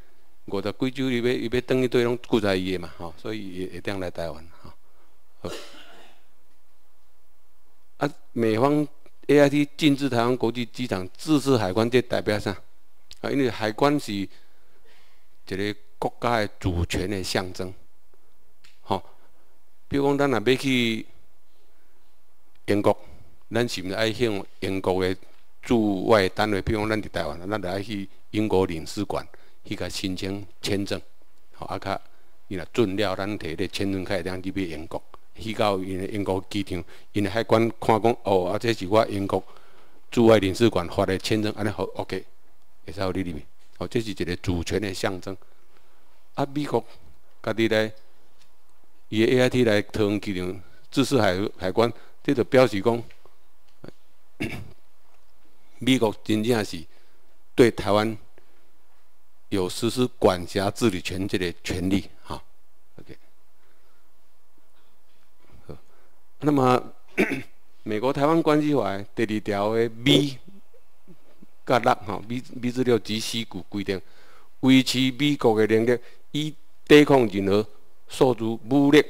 五十几州，伊要伊要等于对拢顾在伊的嘛，吼，所以伊会当来台湾，吼。啊，美方 A I T 禁止台湾国际机场自治海关，这代表啥？啊，因为海关是一个。国家的主权的象征，吼，比如讲，咱若要去英国，咱是毋是爱向英国的驻外单位，比如讲，咱伫台湾，咱就爱去英国领事馆去甲申请签证，吼，啊，较伊若准了，咱摕个签证开会当入去英国，去到因的英国机场，因海关看讲，哦，啊，这是我英国驻外领事馆发的签证，安尼好，OK，会使互你入去，哦，这是一个主权的象征。啊！美国家己咧，伊个 A I T 来桃园机场自视海海关，这就表示讲，美国真正是对台湾有实施管辖治理权这个权利，哈。OK。那么，美国台湾关系法第二条的 B 甲六哈，B B 资料及四句规定，维持美国的能力。以抵抗任何诉诸武力，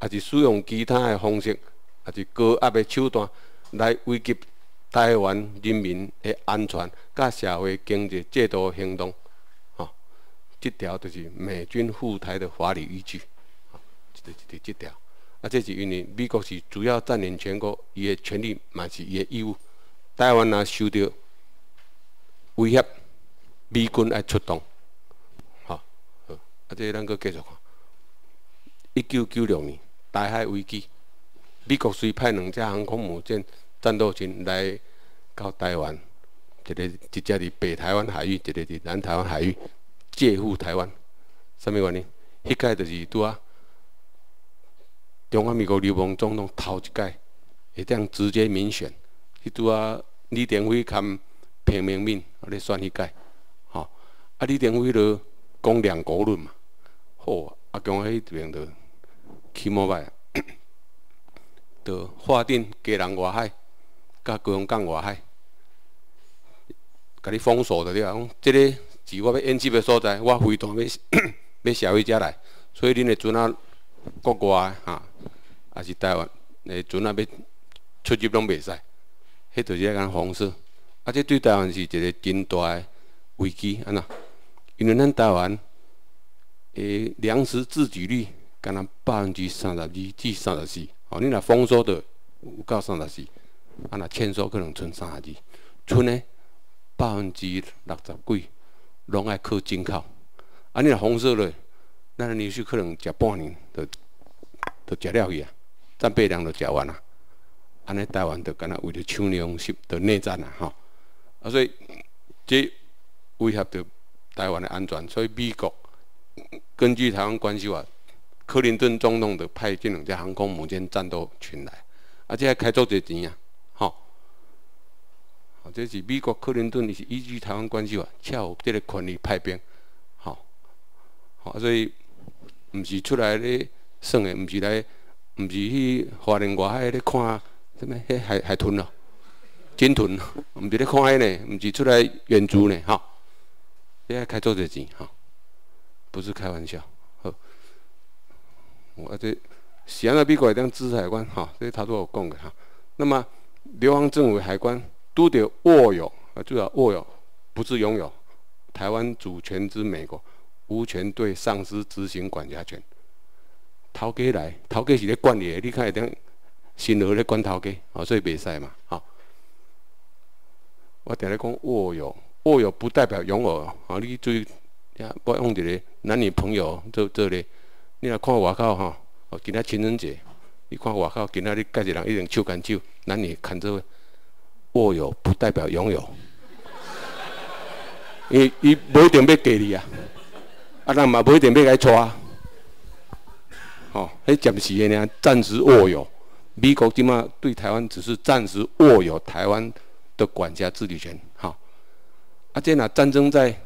还是使用其他的方式，也是高压的手段来危及台湾人民的安全、甲社会经济制度行动，吼，这条就是美军赴台的法律依据，吼，这这这条，啊，这是因为美国是主要占领全国，伊的权利嘛是伊的义务，台湾若受到威胁，美军爱出动。啊，这咱阁继续看。一九九六年台海危机，美国随派两架航空母舰战斗群来到台湾，一个一架伫北台湾海域，一个伫南台湾海域，介护台湾。什么原因？迄届就是拄啊，中华民国流氓总统头一届会当直接民选，迄拄啊李登辉兼平民民咧选迄届，吼啊李登辉著。讲两国论嘛，好，啊，讲迄边着起毛歹，着划定家人外海，甲高雄港外海，甲你封锁着了。讲即个是我要演习的所在，我飞弹要 要销去遮来，所以恁的船啊，国外哈，也是台湾的船啊，要出入拢袂使，迄就是个方式。啊，这对台湾是一个真大的危机，安那？因为咱台湾诶粮食自给率敢若百分之三十二至三十四，哦，你若丰收的有到三十四，啊，若欠收可能剩三十二，剩诶百分之六十几拢爱靠进口，啊，你若丰收了，咱连续可能食半年，都都食了去啊，战备粮都食完啊，安尼台湾就敢若为了抢粮食的内战啊，吼，啊，所以这威胁着。台湾的安全，所以美国根据台湾关系法，克林顿总统的派这两架航空母舰战斗群来，而且还开足侪钱啊，吼！这是美国克林顿是依据台湾关系法，恰有这个权利派兵，吼，所以毋是出来咧耍的，毋是来，毋是去华人外海咧看什么迄海海豚咯，鲸豚，毋是咧看迄呢，毋是出来援助呢，吼。现在开足侪钱哈，不是开玩笑。好，我这西安那美国一定支持海关哈，这是他说我讲的哈。那么，流亡政府海关都得握有啊，主要握有，不是拥有台湾主权之美国，无权对丧失执行管辖权。头家来，头家是咧管理的，你看一定新罗咧管头家，啊，所以袂使嘛，好。我定咧讲握有。握有不代表拥有啊！你注意，我用一个男女朋友做做咧。你若看外口吼，哦，今仔情人节，你看外口今仔日介一人一定手牵手，男女牵做，握有不代表拥有，伊伊不一定要给你啊，啊，咱嘛不一定要来抓，哦，迄暂时的呢，暂时握有。美国即马对台湾只是暂时握有台湾的管辖治理权，哈。啊，这若战争在，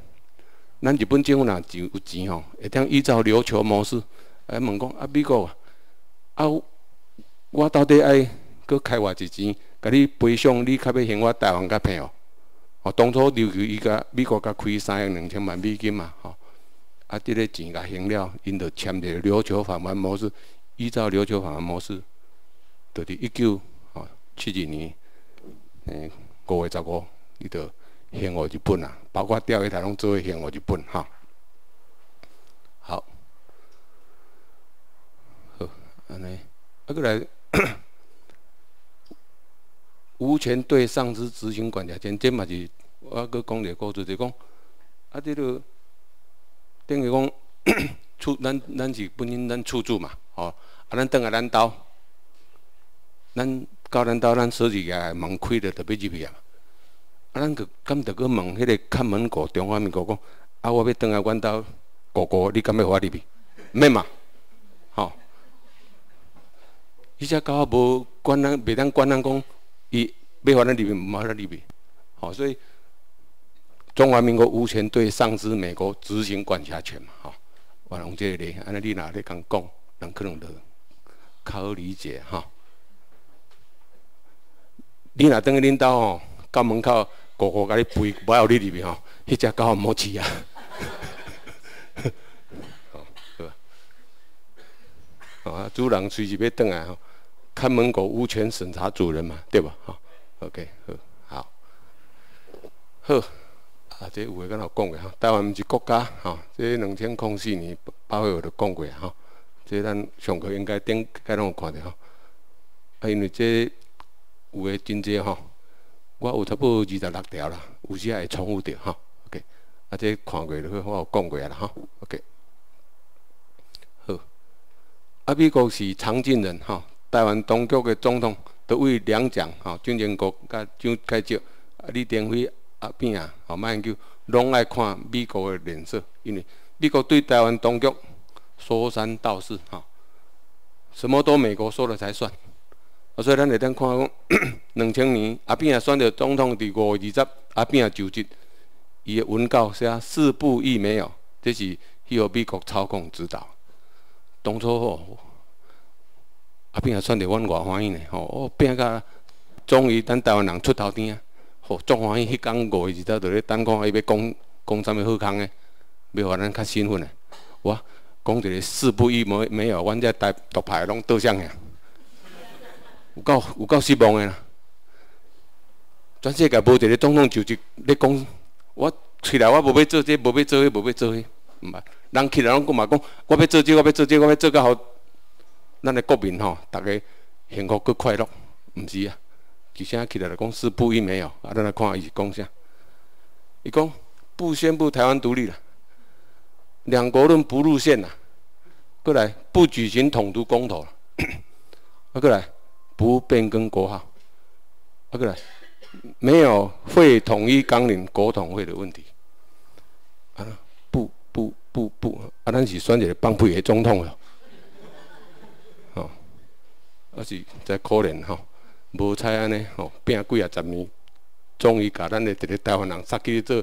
咱日本政府若就有钱吼，会当依照琉球模式哎问讲啊，美国啊，我到底爱搁开偌一钱，甲你赔偿你较要还我台湾甲平哦？哦，当初琉球伊甲美国甲开三亿两千万美金嘛，吼。啊，这个钱甲还了，因着签个琉球返还模式，依照琉球返还模式。就伫一九哦七二年，诶五月十五，伊就还我日本啊，包括钓鱼台拢做为还我日本哈。好，安尼，啊过来，无权对上司执行管辖权，这嘛是我搁讲一个故事，就讲啊，这个等于讲出 咱咱是本身咱出租嘛，吼，啊咱等下咱兜。咱到咱到咱设计个门开了，特别入去啊！啊，咱个敢着去问迄个看门狗中华民国讲，啊，我要登来阮兜哥哥，你敢要我入去？免嘛？吼！伊只狗无管咱，袂当管咱讲，伊要互咱入面，毋好咱入面。吼，所以中华民国无权对上司美国执行管辖权嘛？吼，我用这个咧，安尼你若咧讲讲，人可能着较好理解哈。你若等去恁兜吼，到门口个个甲你陪，不要你入去吼，迄只狗唔好饲啊！哦，对吧？哦，主人随时要转来吼，看门狗无权审查主人嘛，对吧？好，OK，好，好，好，啊，这有诶，敢若讲过吼，台湾毋是国家吼，这两千零四年八月我就讲过吼，这咱上课应该顶该拢有看着吼，啊，因为这。有诶真济吼，我有差不多二十六条啦，有时会重复着吼。OK，啊，这看过了，我有讲过啦吼。OK，好。啊，美国是常进人吼，台湾当局诶总统都为两蒋吼，蒋经国甲蒋介石、啊李登辉啊边啊，吼马英九拢爱看美国诶脸色，因为美国对台湾当局说三道四吼，什么都美国说了才算。啊所以咱会当看讲，两千年阿扁也选着总统，伫五月二十，阿扁也就职，伊的文告写四不一没有，这是迄个美国操控指导。当初吼，阿扁也选着阮偌欢喜呢，吼，哦，变甲终于等台湾人出头天啊，吼，足欢喜。迄天五月二十，就咧等看伊要讲讲啥物好康诶，要互咱较兴奋诶。我讲一个四不宜没没有，阮这台独派拢倒向去。有够有够失望的啦！全世界无一个总统就是咧讲，我出来我无要做这，无要做迄，无要做迄，毋捌。人起来拢讲嘛讲，我要做这，我要做这，我要做较好，咱的国民吼，大家幸福佮快乐，毋是啊？一声起来来讲，是不一没有啊？咱来看伊是讲啥？伊讲不宣布台湾独立了，两国论不入宪啦，过来不举行统独公投，啊过来。不变更国号，啊过来，没有会统一纲领国统会的问题，啊不不不不，啊咱是选一个放屁的总统了，吼，啊是真可怜吼，无采安尼吼，拼几啊十年，终于甲咱的一个台湾人杀去做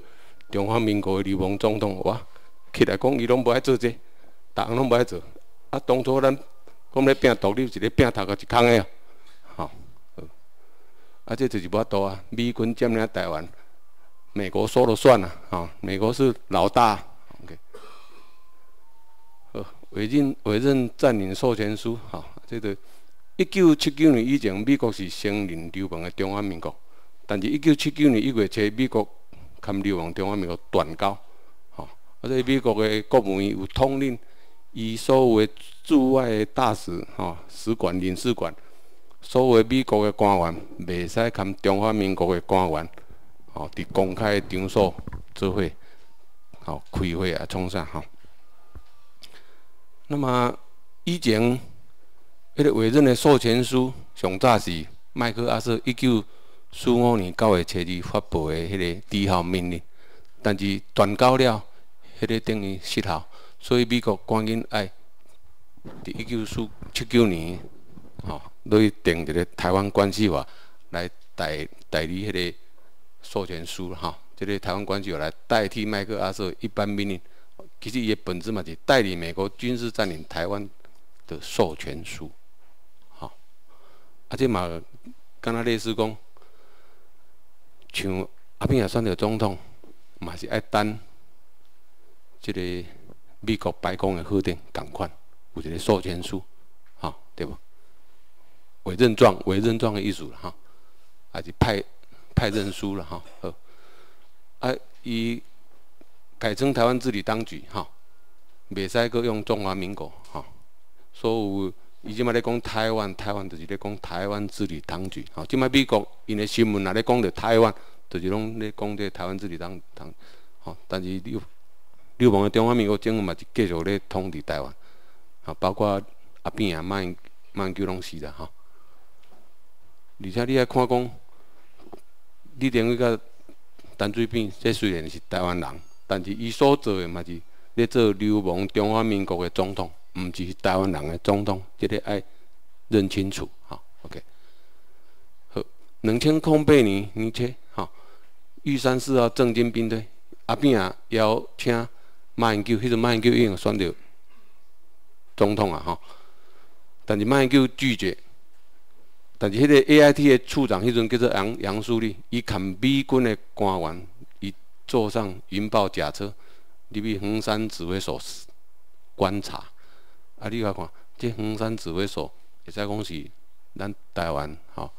中华民国的流氓总统，哇，起来讲伊拢无爱做这，逐项拢无爱做，啊当初咱讲咧拼独立，一个拼头壳一空的啊。吼啊，这就是无多啊！美军占领台湾，美国说了算啊！啊，美国是老大。OK，好，委任委任占领授权书，哈，这个一九七九年以前，美国是承认流亡的中华民国，但是一九七九年一月初，美国跟流亡中华民国断交，哈，而且美国的国务院有统领，以所有的驻外大使、哈使馆、领事馆。所有美国的官员袂使跟中华民国的官员，吼，伫公开的场所做会，吼，开会啊，创啥吼？那么以前迄个委任的授权书，上早是麦克阿瑟一九四五年九月初二发布的迄个低效命令，但是断交了，迄个等于失效，所以美国赶紧爱伫一九四七九年，吼，去定一个台湾关系法来代代理迄个授权书吼，即个台湾关系法来代替麦克阿瑟一般命令，其实伊的本质嘛是代理美国军事占领台湾的授权书，啊，这嘛敢若类似讲。像阿扁也选着总统，嘛是爱等即个美国白宫的核定共款，有一个授权书，吼，对无？委任状，委任状的意思啦，吼，还是派派任书了，吼，好。啊，伊改称台湾治理当局，吼，袂使阁用中华民国，吼，所有伊即摆咧讲台湾，台湾就是咧讲台湾治理当局。吼，即摆美国因诶新闻也咧讲着台湾，就是拢咧讲这台湾治理当当。吼，但是流流氓诶中华民国政府嘛是继续咧统治台湾。吼，包括阿扁啊、马英马英九拢是啦，吼。而且你爱看讲，李登辉甲陈水扁，这虽然是台湾人，但是伊所做诶嘛是咧做流氓中华民国诶总统。毋是台湾人的总统，这个爱认清楚，哈，OK。好，两千零八年年初，哈，玉山四号正军兵队，阿扁啊邀请马英九，迄阵马英九已经选到总统啊，哈，但是马英九拒绝。但是迄个 AIT 的处长，迄阵叫做杨杨树立，伊看美军的官员，伊坐上云豹甲车，入去横山指挥所观察。啊！你来看，这恒山指挥所，会使讲是咱台湾吼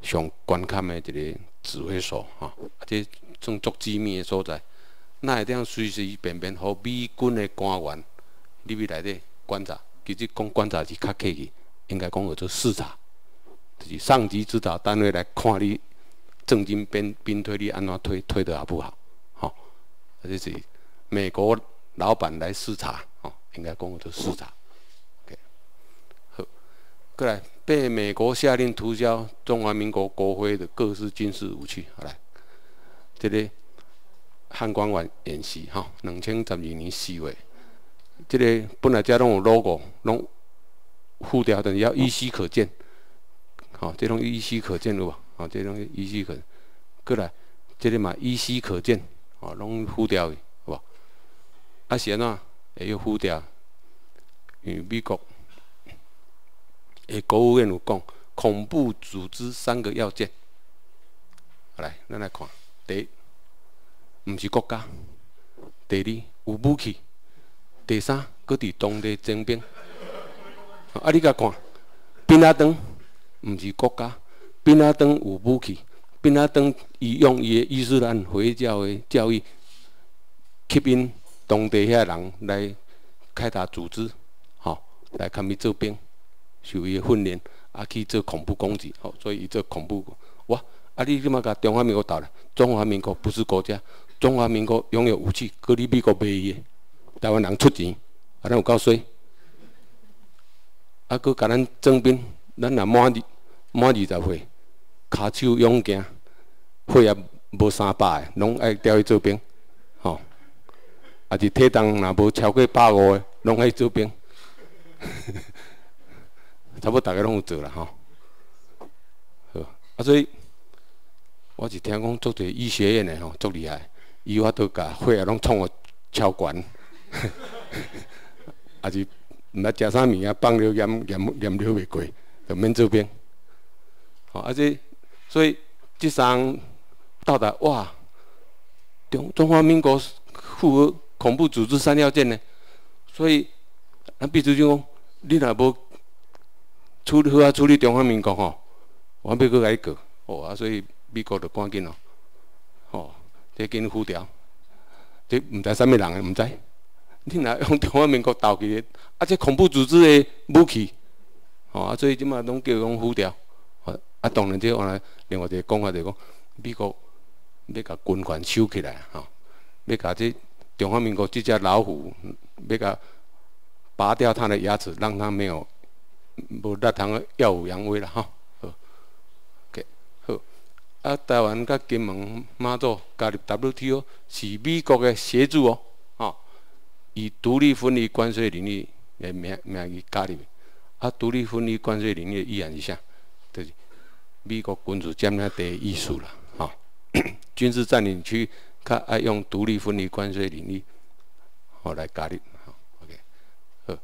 上关卡的一个指挥所吼，啊，这种足机密的所在，那会当随随便便，互美军的官员入去内底观察。其实讲观察是较客气，应该讲叫做视察，就是上级指导单位来看你正经兵兵推你安怎推推得好不好？吼，啊，这是美国老板来视察。应该讲做市场，OK，好，过来被美国下令涂销中华民国国徽的各式军事武器，好来，这个汉光演演习哈，两千十二年四月，这个本来遮拢有 logo，拢糊掉，但是要依稀可见，好，这种依稀可见有无？好，这种依稀可，过来，这个嘛依稀可见，哦，拢糊掉的，好无？啊，是安怎？会要呼掉，因为美国诶国务院有讲恐怖组织三个要件。来，咱来看，第一，毋是国家；第二，有武器；第三，搁伫当地征兵。啊，你甲看，宾拉登毋是国家，宾拉登有武器，宾拉登伊用伊诶伊斯兰回教诶教育吸引。当地遐人来开打组织，吼，来看伊做兵，受伊训练，啊去做恐怖攻击，吼，所以伊做恐怖。哇，啊你即马甲中华民国打了？中华民国不是国家，中华民国拥有武器，搁你美国卖伊，台湾人出钱，啊咱有够衰，啊搁甲咱征兵，咱若满二满二十岁，骹手勇行，血也无三百个，拢爱调去做兵。啊！是体重若无超过百五个，拢爱做兵。差不多大家拢有做啦，吼。好，啊，所以我是听讲做者医学院的吼，足厉害，伊我都甲血压拢创个超悬。啊是毋捌食啥物啊，放了盐盐盐了袂过，就免做兵。好，啊这所以即双到达哇，中中华民国富额。恐怖组织三要件呢？所以，咱秘书长讲，你若无处理好啊，处理中华民国吼，我要搁来告，哦啊，所以美国就赶紧咯，吼，这紧呼调，这毋知啥物人诶，毋知，你若用中华民国斗起，啊，这恐怖组织诶武器，吼啊，所以即马拢叫讲呼调，啊，当然这原来另外一个讲法就讲，美国要甲军权收起来，吼，要甲这。中华民国这只老虎，要甲拔掉它的牙齿，让它没有无力通耀武扬威了哈。好，OK，好，啊，台湾甲金门、马祖加入 WTO 是美国的协助哦，吼，以独立分离关税领域的名名义加入。啊，独立分离关税领域意涵是啥？就是美国军事占领地意思啦，吼，军事占领区，较爱用独立分离关税领域，吼来加入，吼，OK，好。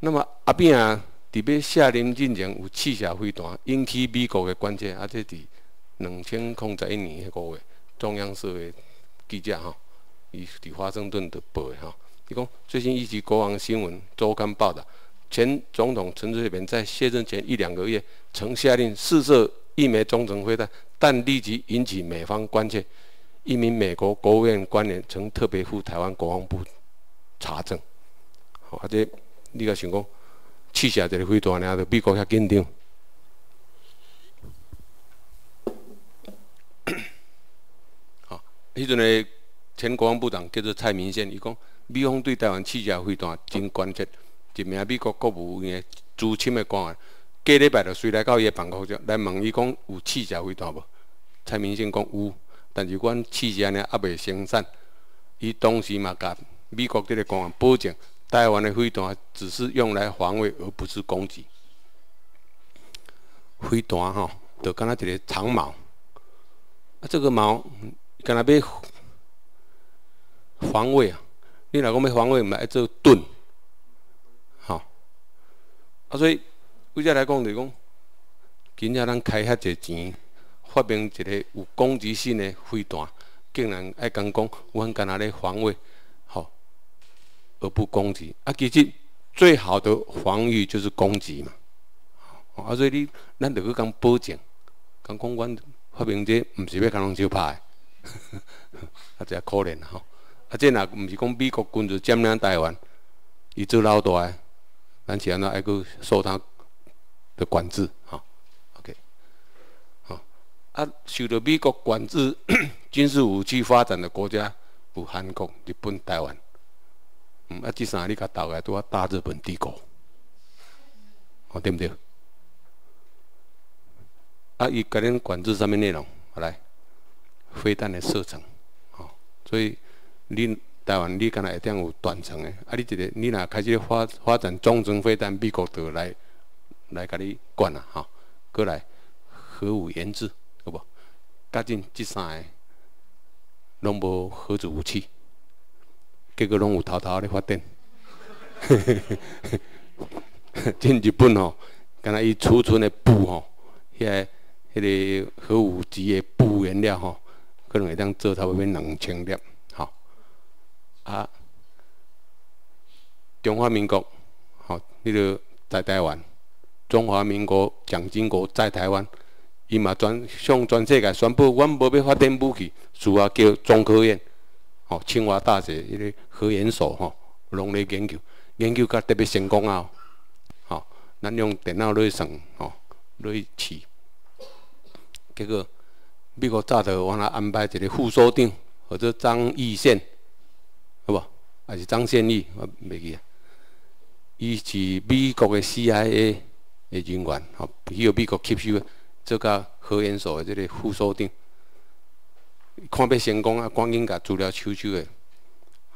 那么阿扁啊，伫要下令进前有试射飞弹，引起美国的关切，啊，这伫两千零十一年迄五月，中央社的记者吼，伊伫华盛顿的报的吼，伊讲最近一集国王新闻周刊报道。前总统陈水扁在卸任前一两个月，曾下令试射一枚中程飞弹，但立即引起美方关切。一名美国国务院官员曾特别赴台湾国防部查证。或者你个想讲，试射一个飞弹，然后美国遐紧张。好，迄阵的前国防部长叫做蔡明宪，伊讲，美方对台湾试射飞弹真关切。一名美国国务院资深的官员，隔礼拜就随来到伊的办公室，来问伊讲有试射飞弹无？蔡明宪讲有，但是阮试射呢也未生产。伊当时嘛甲美国这个官员保证，台湾的飞弹只是用来防卫，而不是攻击。飞弹吼，就敢若一个长矛，啊，这个矛敢若要防卫啊。你若讲要防卫，毋爱做盾吼。啊，所以为遮来讲，就讲，今仔咱开遐济钱，发明一个有攻击性的飞弹，竟然爱讲讲，阮干那咧防卫，吼，而不攻击。啊，其实最好的防御就是攻击嘛。啊，所以你，咱着去讲保证，讲讲阮发明这，毋是要甲人相拍的，啊，真可怜吼。啊，这若毋是讲美国军事占领台湾，伊做老大。咱是安怎爱去受他的管制，吼，啊，受到美国管制 军事武器发展的国家有韩国、日本、台湾，嗯，啊，这三你甲倒来都要大日本帝国，哦，对不对？啊，伊甲恁管制上面内容，来，飞弹的射程，哦，所以恁。台湾你敢若会当有短程的，啊！你一个你若开始发发展中程飞弹，美国就来来甲你管啦，吼，过来核武研制，甲进即三个拢无核子武器，结果拢有偷偷咧发电。进日本吼，敢若伊储存的布吼，遐迄个核武级的布原料吼，可能会当做差不多两千粒。吼啊，中华民国，吼，迄个在台湾，中华民国蒋经国在台湾，伊嘛全向全世界宣布，阮无要发展武器，主要叫中科院，吼，清华大学迄个核研所，吼，拢咧研究，研究甲特别成功啊，吼，咱用电脑来算，吼，来试，结果美国早头往那安排一个副所长，或者张义宪。好无？还是张宪义，我袂记啊。伊是美国的 CIA 的人员，吼，去互美国吸收，做甲核研所的这个副所长。看要成功啊，赶紧甲资料收收的，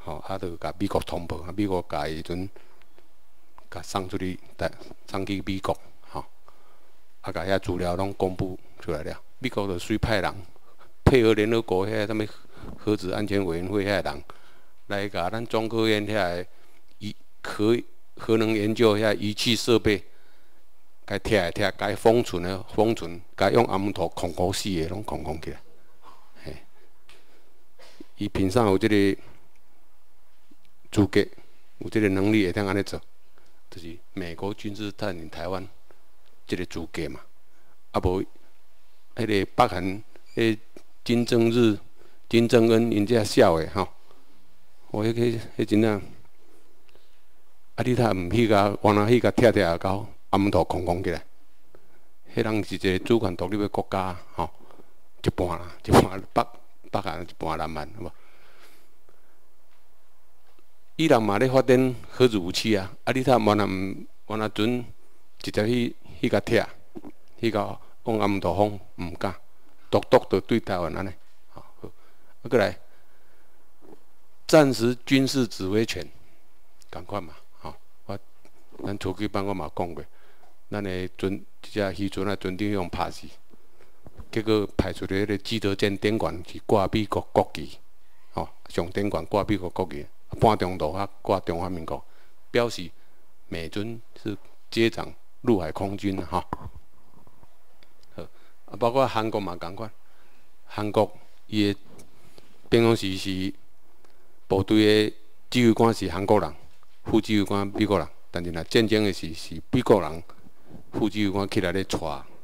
吼，啊，就甲美国通报，啊，美国甲伊阵，甲送出去，带送去美国，吼，啊，甲遐资料拢公布出来了。美国就随派人配合联合国遐什物核子安全委员会遐人。来甲咱中科院遐仪核核能研究遐仪器设备，该拆拆，该封存的封存，该用阿姆陀控死的拢控控起来。嘿，伊凭啥有即个资格，有即个能力会通安尼做，就是美国军事占领台湾即个资格嘛。啊无，迄个北韩迄金正日、金正恩因遮笑的吼。我迄个迄阵啊，啊！你睇毋去甲，往那去甲拆拆下到暗土空空起来。迄人是一个主权独立的国家，吼，一半啦，一半北北韩，一半南韩，好无？伊人嘛咧发展核子武器啊！啊！你睇往那毋往那准直接去去甲拆，去甲往暗土方毋敢，独独的对台湾安尼，好，啊，过来，暂时军事指挥权，赶快嘛，吼，我咱初期班我嘛讲过，咱的军一只渔船啊，船长用拍死，结果派出的迄个基德舰顶管是挂美国国旗，吼，上顶管挂美国国旗，半中途啊挂中华民国，表示美军是接掌陆海空军啊，哈。啊，包括韩国嘛共款，韩国伊的办公室是部队的指挥官是韩国人，副指挥官美国人，但是若战争的时是美国人副指挥官起来咧带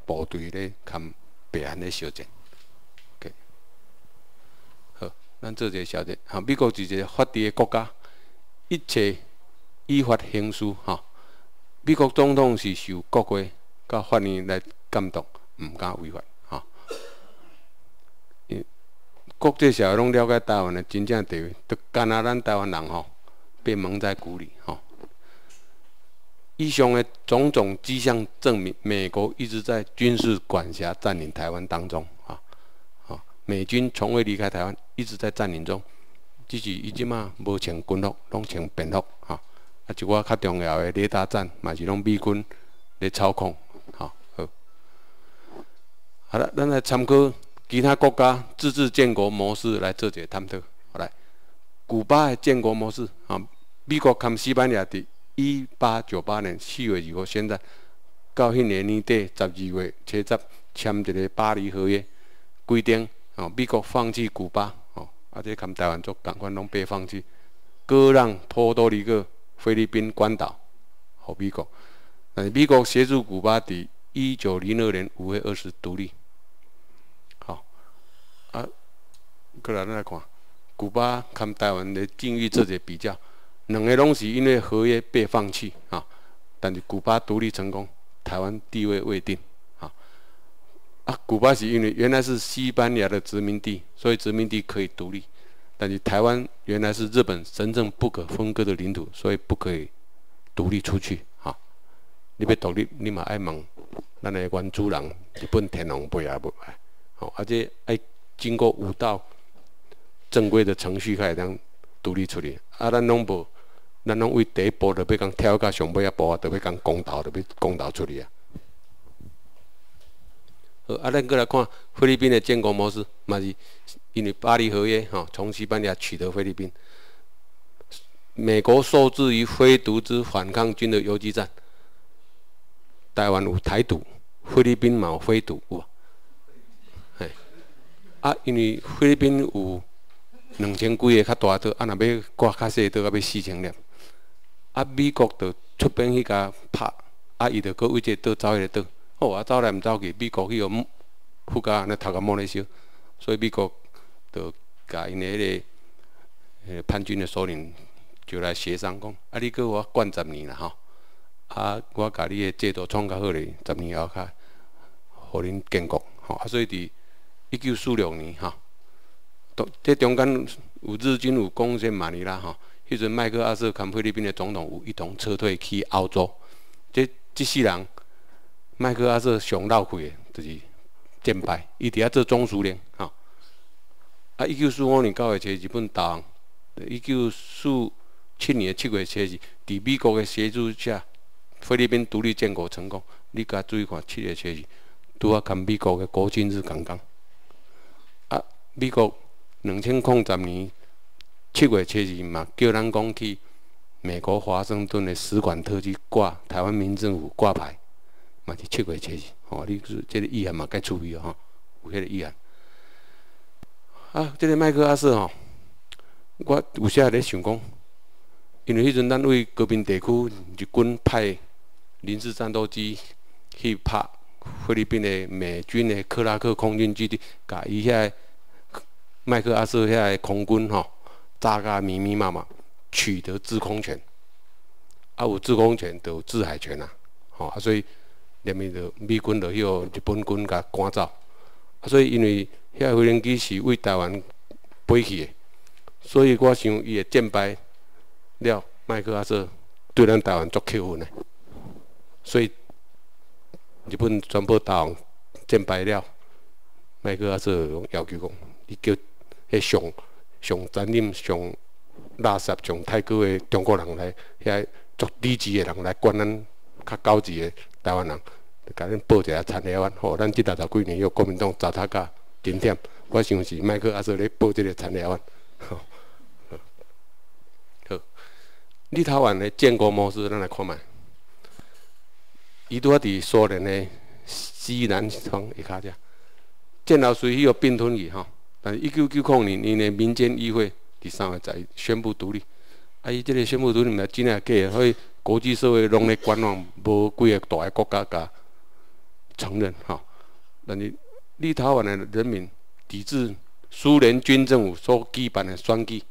部队咧，跟北韩咧小战。OK，好，咱做一个小结，哈，美国是一个法治的国家，一切依法行事，哈，美国总统是受国会甲法院来监督。毋敢违法，吼！国际社会拢了解台湾的真正地位，都干那咱台湾人吼被蒙在鼓里，吼！以上的种种迹象证明，美国一直在军事管辖占领台湾当中，啊，啊，美军从未离开台湾，一直在占领中。只是伊即马无穿军服，拢穿便服，哈！啊，一寡较重要的雷达站，嘛是拢美军咧操控。好好了，咱来参考其他国家自治建国模式来做一个探讨。好来，古巴的建国模式啊，美国跟西班牙的一八九八年四月二号，现在到迄年年底十二月七十签一个巴黎合约，规定哦，美国放弃古巴哦，啊，这跟台湾做共款拢被放弃，割让波多黎各、菲律宾、关岛，互美国。但是美国协助古巴伫一九零二年五月二十独立。好啊，过来咱来看，古巴跟台湾的境遇做一个比较，两个拢是因为合约被放弃啊，但是古巴独立成功，台湾地位未定啊。啊，古巴是因为原来是西班牙的殖民地，所以殖民地可以独立，但是台湾原来是日本真正不可分割的领土，所以不可以独立出去啊。你要独立，你嘛爱问咱的原主人日本天皇不也不来，好，而且爱。经过五道正规的程序，开始独立出来。啊，咱拢无，咱拢为第一步就要讲跳到上尾一步啊，就要讲公道，就要公道出来啊。好，啊，咱过来看菲律宾的建国模式，嘛是因为巴黎合约，吼，从西班牙取得菲律宾。美国受制于非独之反抗军的游击战，台湾有台独，菲律宾冇非独，有。啊，因为菲律宾有两千几个较大岛，啊，若要挂较细岛，啊，要四千粒。啊，美国就出兵去甲拍，啊，伊就搁为这倒走迄个岛。好啊，走来毋走去，美国去互附加安尼头壳摸咧烧，所以美国就甲因迄个诶叛军的首领就来协商讲，啊，你搁我管十年啦吼，啊，我甲你的制度创较好咧，十年后较互恁建国，吼，啊，所以伫。一九四六年，哈，这中间有日军有攻陷马尼拉，哈，迄阵麦克阿瑟跟菲律宾的总统有一同撤退去澳洲。这这世人，麦克阿瑟上闹气的，就是战败，伊伫遐做总司令，哈。啊，一九四五年九月初，日本投一九四七年七月初是伫美国的协助下，菲律宾独立建国成功。你甲注意看，七月初是拄啊，跟美国的国庆日刚刚。美国两千零十年七月七日嘛，叫咱讲去美国华盛顿的使馆特区挂台湾民政府挂牌，嘛是七月七日。吼，你是这个意涵嘛该注意哦，有迄个意涵。啊，这个麦克阿瑟吼，我有时咧想讲，因为迄阵咱为和平地区日军派临时战斗机去拍菲律宾的美军的克拉克空军基地，甲伊遐。麦克阿瑟遐个空军吼，炸甲密密麻麻，取得制空权。啊，有制空权就有制海权啊，吼啊，所以连面就美军就迄个日本军甲赶走。啊，所以因为遐飞行机是为台湾飞去的，所以我想伊会战败了，麦克阿瑟对咱台湾作扣分的。所以日本全部投降战败了，麦克阿瑟要求讲，伊叫迄上上残忍、上垃圾、上太高的中国人来，遐做低级的人来管咱较高级的台湾人，甲恁报一下田野湾，吼，咱即六十几年有国民党糟蹋甲顶点，我想是麦克阿瑟咧报即个田野湾，吼。好，立陶宛的建国模式，咱来。看觅。伊拄啊伫苏联的西南方一卡遮，建老虽许有并吞伊吼，但一九九零年因的民间议会第三个在宣布独立，啊，伊即个宣布独立毋真诶假，所以国际社会拢咧观望，无几个大个国家甲承认吼。但是立陶宛的人民抵制苏联军政府所举办的选举，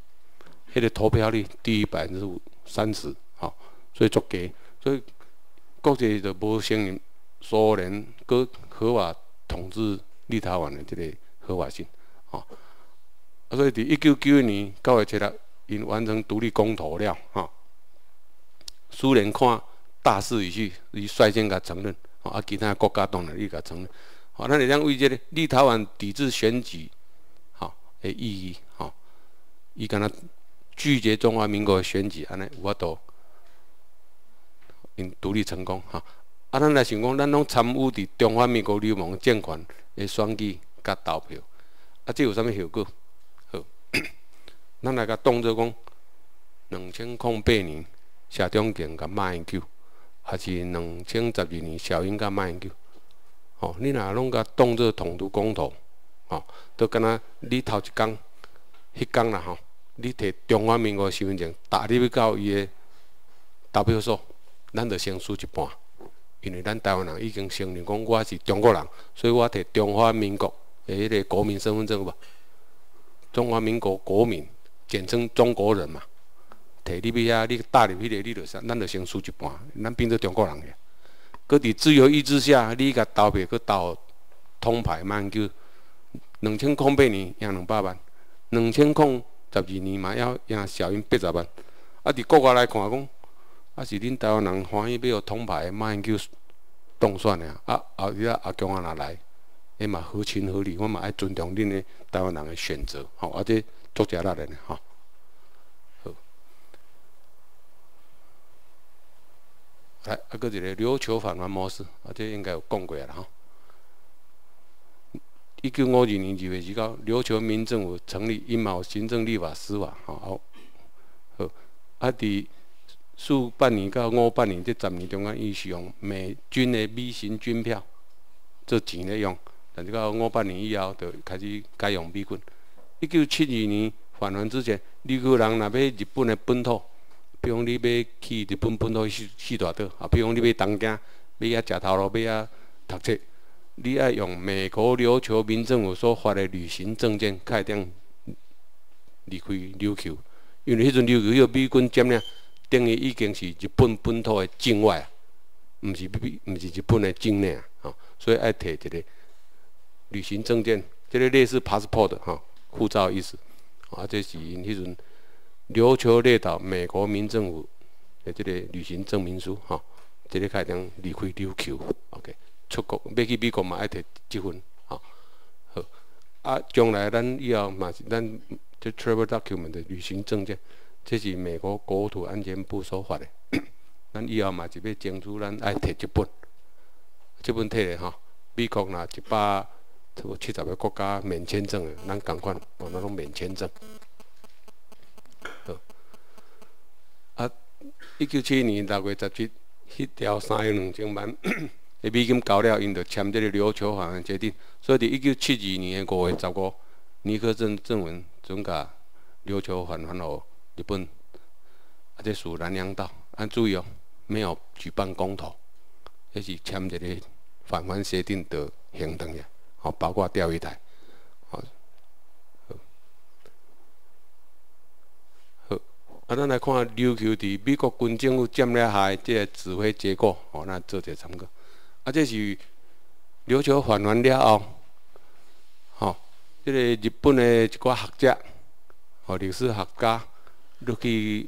迄个投票率低于百分之五三十，吼，所以足低，所以。国际就无承认苏联搁合法统治立陶宛的这个合法性，吼。啊，所以伫一九九一年九月七日，因完成独立公投了，吼。苏联看大势已去，伊率先甲承认，吼，啊，其他国家当然伊甲承认，吼。咱会当为这个立陶宛抵制选举，吼，的意义，吼，伊敢若拒绝中华民国的选举，安尼有法度。因独立成功哈，啊，咱来想讲，咱拢参与伫中华民国流氓政权的选举甲投票，啊，这有啥物效果？好，咱来甲当作讲，两千零八年谢中健甲马英九，还是两千十二年小英甲马英九，吼，你若拢甲当作统独公投，吼，都敢若你头一工，迄工啦吼，你摕中华民国身份证打入去到伊的投票所。咱就先输一半，因为咱台湾人已经承认讲我是中国人，所以我摕中华民国的迄个国民身份证吧，中华民国国民，简称中国人嘛，摕你去遐，你踏入迄个，你就先，咱就先输一半，咱变做中国人个。搁伫自由意志下，你甲投票，搁投通牌嘛就两千零八年赢两百万，两千零十二年嘛要赢小英八十万，啊，伫国外来看讲。啊，是恁台湾人欢喜要通牌马英九当选的啊！后日阿强啊，若来，迄嘛合情合理，我嘛爱尊重恁的台湾人的选择，吼，啊，这作家那人的吼。好，来，啊，搁一个琉球反叛模式，啊，这应该有讲过啦，吼。一九五二年二月十九，琉球民政府成立阴谋行政、立法、司法，吼，好，好，啊，伫。四八年到五八年这十年中间，伊是用美军的美型军票做钱咧用，但是到五八年以后，就开始改用美军。一九七二年返还之前，琉球人若要日本的本土，比如你要去日本本土去去大岛，啊，比如你要东京，要遐食头路，要遐读册，你爱用美国琉球民政府所发的旅行证件，开定离开琉球，因为迄阵琉球有美军占领。等于已经是日本本土的境外，毋是比毋是日本的境内啊，所以爱摕一个旅行证件，即个类似 passport 吼，护照意思，啊，这是因迄阵琉球列岛美国民政府的即个旅行证明书，哈，即个开始离开琉球，OK，出国要去美国嘛爱摕即份，吼，好，啊，将来咱以后嘛是咱即 travel document 的旅行证件。这是美国国土安全部所发的，咱以后嘛是要争取咱爱摕一本，这本摕的哈，美国若一百七十个国家免签证的，咱共款，哦，那种免签证。好，啊，一九七一年六月十七，迄条三亿两千万 的美金交了，因就签这个琉球法案决定，所以伫一九七二年的五月十五，尼克镇正文准甲琉球返还互。日本，啊，这属南洋岛，啊注意哦，没有举办公投，迄是签一个返还协定的行动呀，哦，包括钓鱼台，好，好，啊，咱来看琉球伫美国军政府占领下即个指挥结构，哦，咱做者参考，啊，这是琉球返还了后，吼，即个日本的一寡学者，哦，历史学家。落去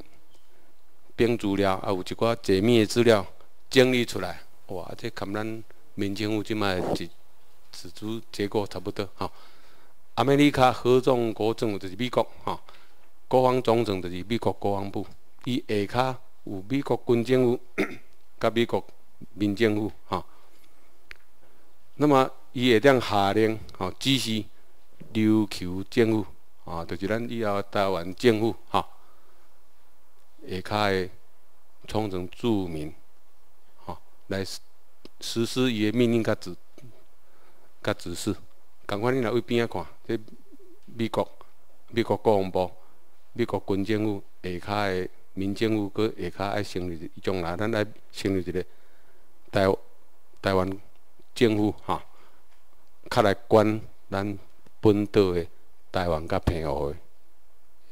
编资料，啊，有一寡解密的资料整理出来，哇！这看咱民政府即卖一此处结构差不多哈。阿美利卡合众国政府就是美国哈，国防总政就是美国国防部，伊下骹有美国军政府，甲美国民政府哈。那么伊会当下令吼指示琉球政府啊，就是咱以后台湾政府哈，下骹的冲成著名吼来实施伊的命令甲指甲指示。赶快你来位边仔看，这美国、美国国防部、美国军政府下骹的民政府，搁下骹爱成立一种来，咱爱成立一个台台湾政府哈，较来管咱本岛的台湾甲澎湖的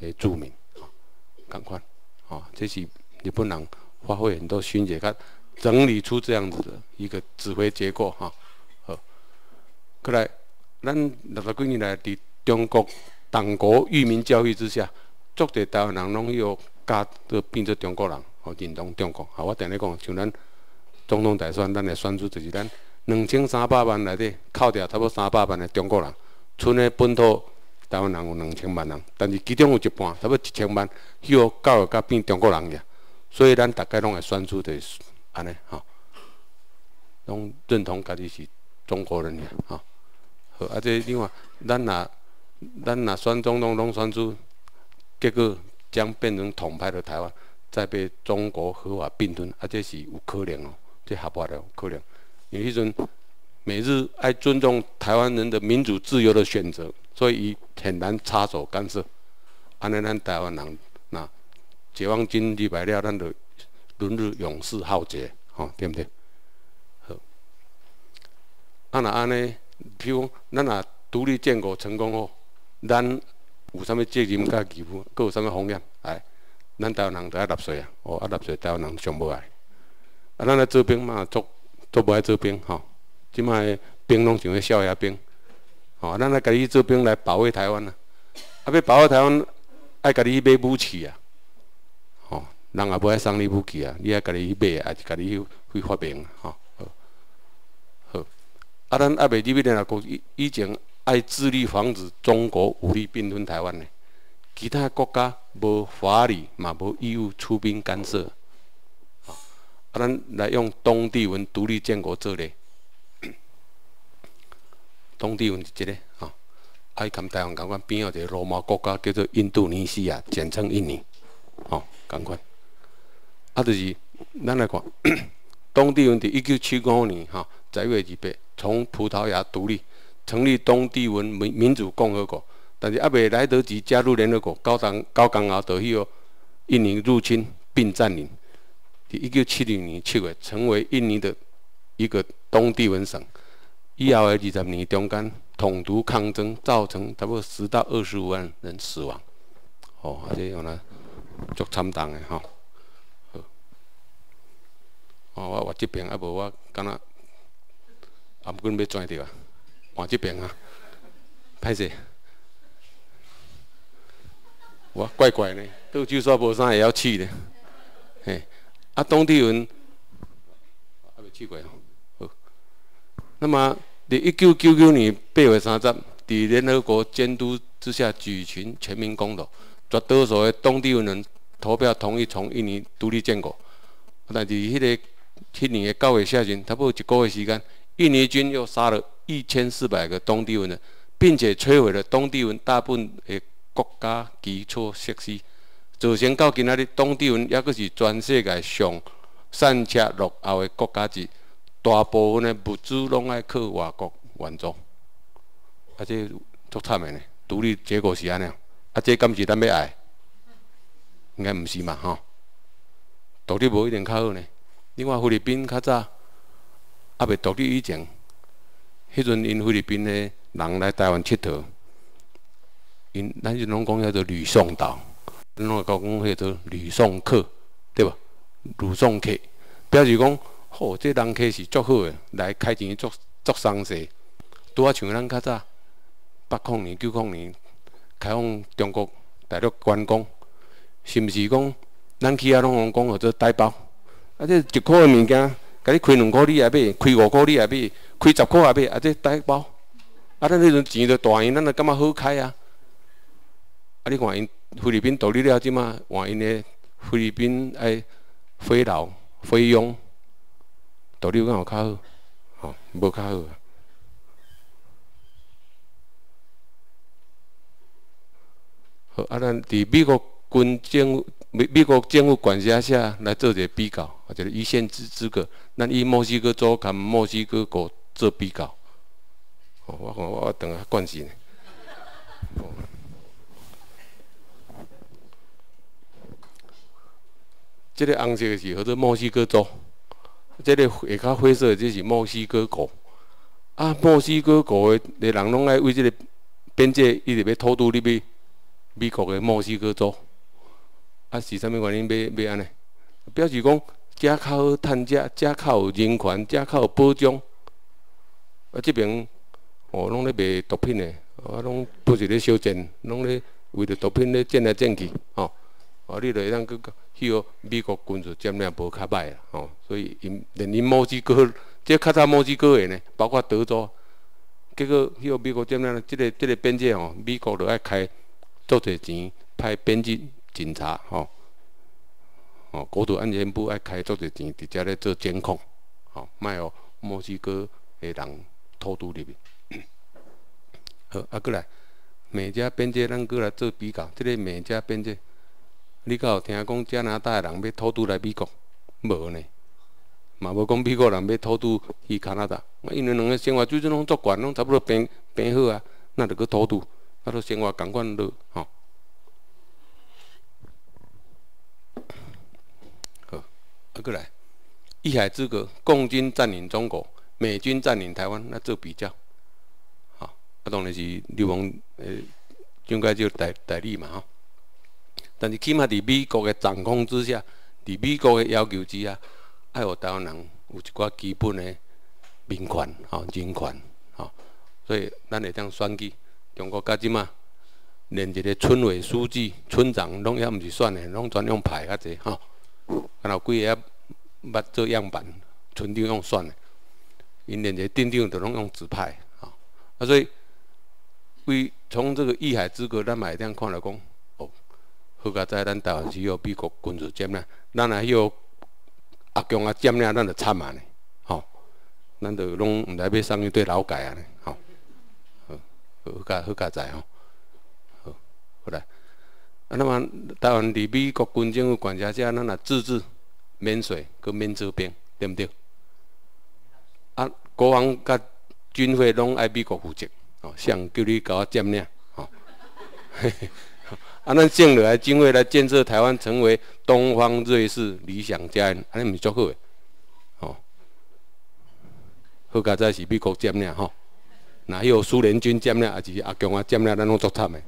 的住民，赶快，哦，这是日本人发挥很多心血，甲整理出这样子的一个指挥结构哈，过来。咱六十几年来，伫中国党国育民教育之下，足侪台湾人拢要加都变做中国人，吼认同中国。吼，我定咧讲，像咱总统大选，咱来选出就是咱两千三百万内底，扣掉差不多三百万的中国人，剩的本土台湾人有两千万人，但是其中有一半差不多一千万，要教育甲变中国人呀。所以咱大概拢会选出就是安尼，吼，拢认同家己是中国人呀，吼。啊，这另外，咱若咱若选总统拢选出，结果将变成统派的台湾，再被中国合法并吞，啊，这是有可能哦，这合法的有可能。因为迄阵美日爱尊重台湾人的民主自由的选择，所以伊很难插手干涉。安尼咱台湾人那解放军入来了，咱就轮日勇士浩劫，吼，对不对？好，啊那安尼。譬如，咱若独立建国成功后，咱有啥物责任甲义务，佮有啥物风险？哎，咱台湾人都爱纳税啊！哦，爱纳税，台湾人上无爱。啊，咱来做兵嘛，做做无爱做兵吼。即摆兵拢像个少爷兵，吼，咱来家己做兵来保卫台湾啊！啊，要保卫台湾，爱家己买武器啊！吼，人也无爱送你武器啊，你爱家己去买，还是家己去去发明吼。啊，咱阿未入去联合国以以前，爱致力防止中国武力并吞台湾呢。其他国家无法理嘛，无义务出兵干涉。啊，咱来用东帝汶独立建国做例。东帝汶是即个啊，爱跟台湾共款边有一个罗马国家叫做印度尼西亚，简称印尼。哦，共款。啊，就是咱来看，东帝汶伫一九七五年哈，十一月二八。从葡萄牙独立，成立东帝汶民民主共和国，但是还未来得及加入联合国，高刚高刚好就迄个印尼入侵并占领。一九七零年七月，成为印尼的一个东帝汶省。以后的二十年中间，统独抗争造成差不多十到二十五万人死亡。哦，而且用来足惨重的吼。哦，我我这边啊无我敢若。啊，不过要转着啊，换这边啊，歹势，我怪怪呢，都就算无啥也要去的，嘿，啊，东帝汶还没去过哦。好，那么伫一九九九年八月三十，伫联合国监督之下举行全民公投，绝大多数的东帝汶人投票同意从印尼独立建国，但是迄个迄年的九月下旬，差不多一个月时间。印尼军又杀了一千四百个东帝汶人，并且摧毁了东帝汶大部分的国家基础设施，造成到今仔日东帝汶也阁是全世界上散车落后的国家之大部分的物资拢爱靠外国援助，啊，这足惨的呢。独立结果是安尼，啊，这敢是咱要爱？应该毋是嘛，吼。独立无一定较好呢。另外，菲律宾较早。啊，未独立以前，迄阵因菲律宾的人来台湾佚佗，因咱就拢讲叫做吕宋岛，咱拢讲讲叫做吕宋客，对吧？吕宋客，表示讲，吼，这人客是足好的，来开钱做做生意，拄啊像咱较早八零年、九零年开放中国大陆观光，是毋是讲咱去啊拢讲叫做台胞，啊，这一块的物件。甲你开两箍你也买，开五箍你也买，开十箍也买，啊这大包。啊，咱迄阵钱都大因，咱就感觉好开啊。啊，你看因菲律宾独立了，即嘛换因的菲律宾爱菲劳菲佣独立敢有较好？吼，无较好啊。好，啊，咱伫美国军政、美美国政府管辖下来做一个比较，或者一线之资格，咱以墨西哥州甲墨西哥国做比较。哦，我我我等下关系呢。这个红色的是叫做墨西哥州，这个下较灰色的这是墨西哥国。啊，墨西哥国的人拢爱为这个边界一直要偷渡入去美国的墨西哥州。啊，是啥物原因要要安尼？表示讲，遮较好趁遮，遮较有人权，遮较有保障。啊，这边哦，拢咧卖毒品的，啊，拢不是咧小贱，拢咧为着毒品咧挣来挣去，吼。哦，你著会当去迄美国军事占领无较歹啦，吼，所以因连因墨西哥，即较早墨西哥的呢，包括德州，结果迄个美国占领，即个即个边界吼，美国著爱开足侪钱派边境警察，吼，吼，国土安全部爱开足侪钱，直接咧做监控，吼，卖互墨西哥的人偷渡入去。好，啊，过来，美加边界咱过来做比较，即个美加边界。你敢有听讲加拿大人要偷渡来美国？无呢，嘛无讲美国人要偷渡去加拿大。因为两个生活水准拢足悬，拢差不多平平好啊，那着去偷渡，啊，都生活共款落吼。啊，过来，一海之隔，共军占领中国，美军占领台湾，那做比较，好，啊，当然是流亡诶，应该就代代理嘛，吼。但是起码伫美国的掌控之下，伫美国的要求之下，爱互台湾人有一寡基本的民权、吼人权，吼，所以咱会当选举，中国甲即嘛，连一个村委书记、村长拢也毋是选的，拢专用派较济，吼，然后几个捌做样板，村长用算的，因连一个镇长都拢用指派，吼，啊，所以为从这个义海之隔，咱嘛会当看来讲。哦好佳在咱台湾是有美国军事占领，咱若迄个阿强啊占领，咱就惨啊呢，吼，咱就拢毋知要送伊对劳改啊呢，吼，好，好佳好佳在吼，好，好来，啊那么台湾伫美国军政府管辖下，咱若自治、免税、佮免招兵，对毋对？啊，国防甲军费拢爱美国负责，哦，想叫你甲我占领，吼。啊，咱剩落来经费来建设台湾，成为东方瑞士理想家园，安尼毋是足好诶，哦。好佳在是美国占领吼，若有苏联军占领，也是阿强啊占领，咱拢足惨诶。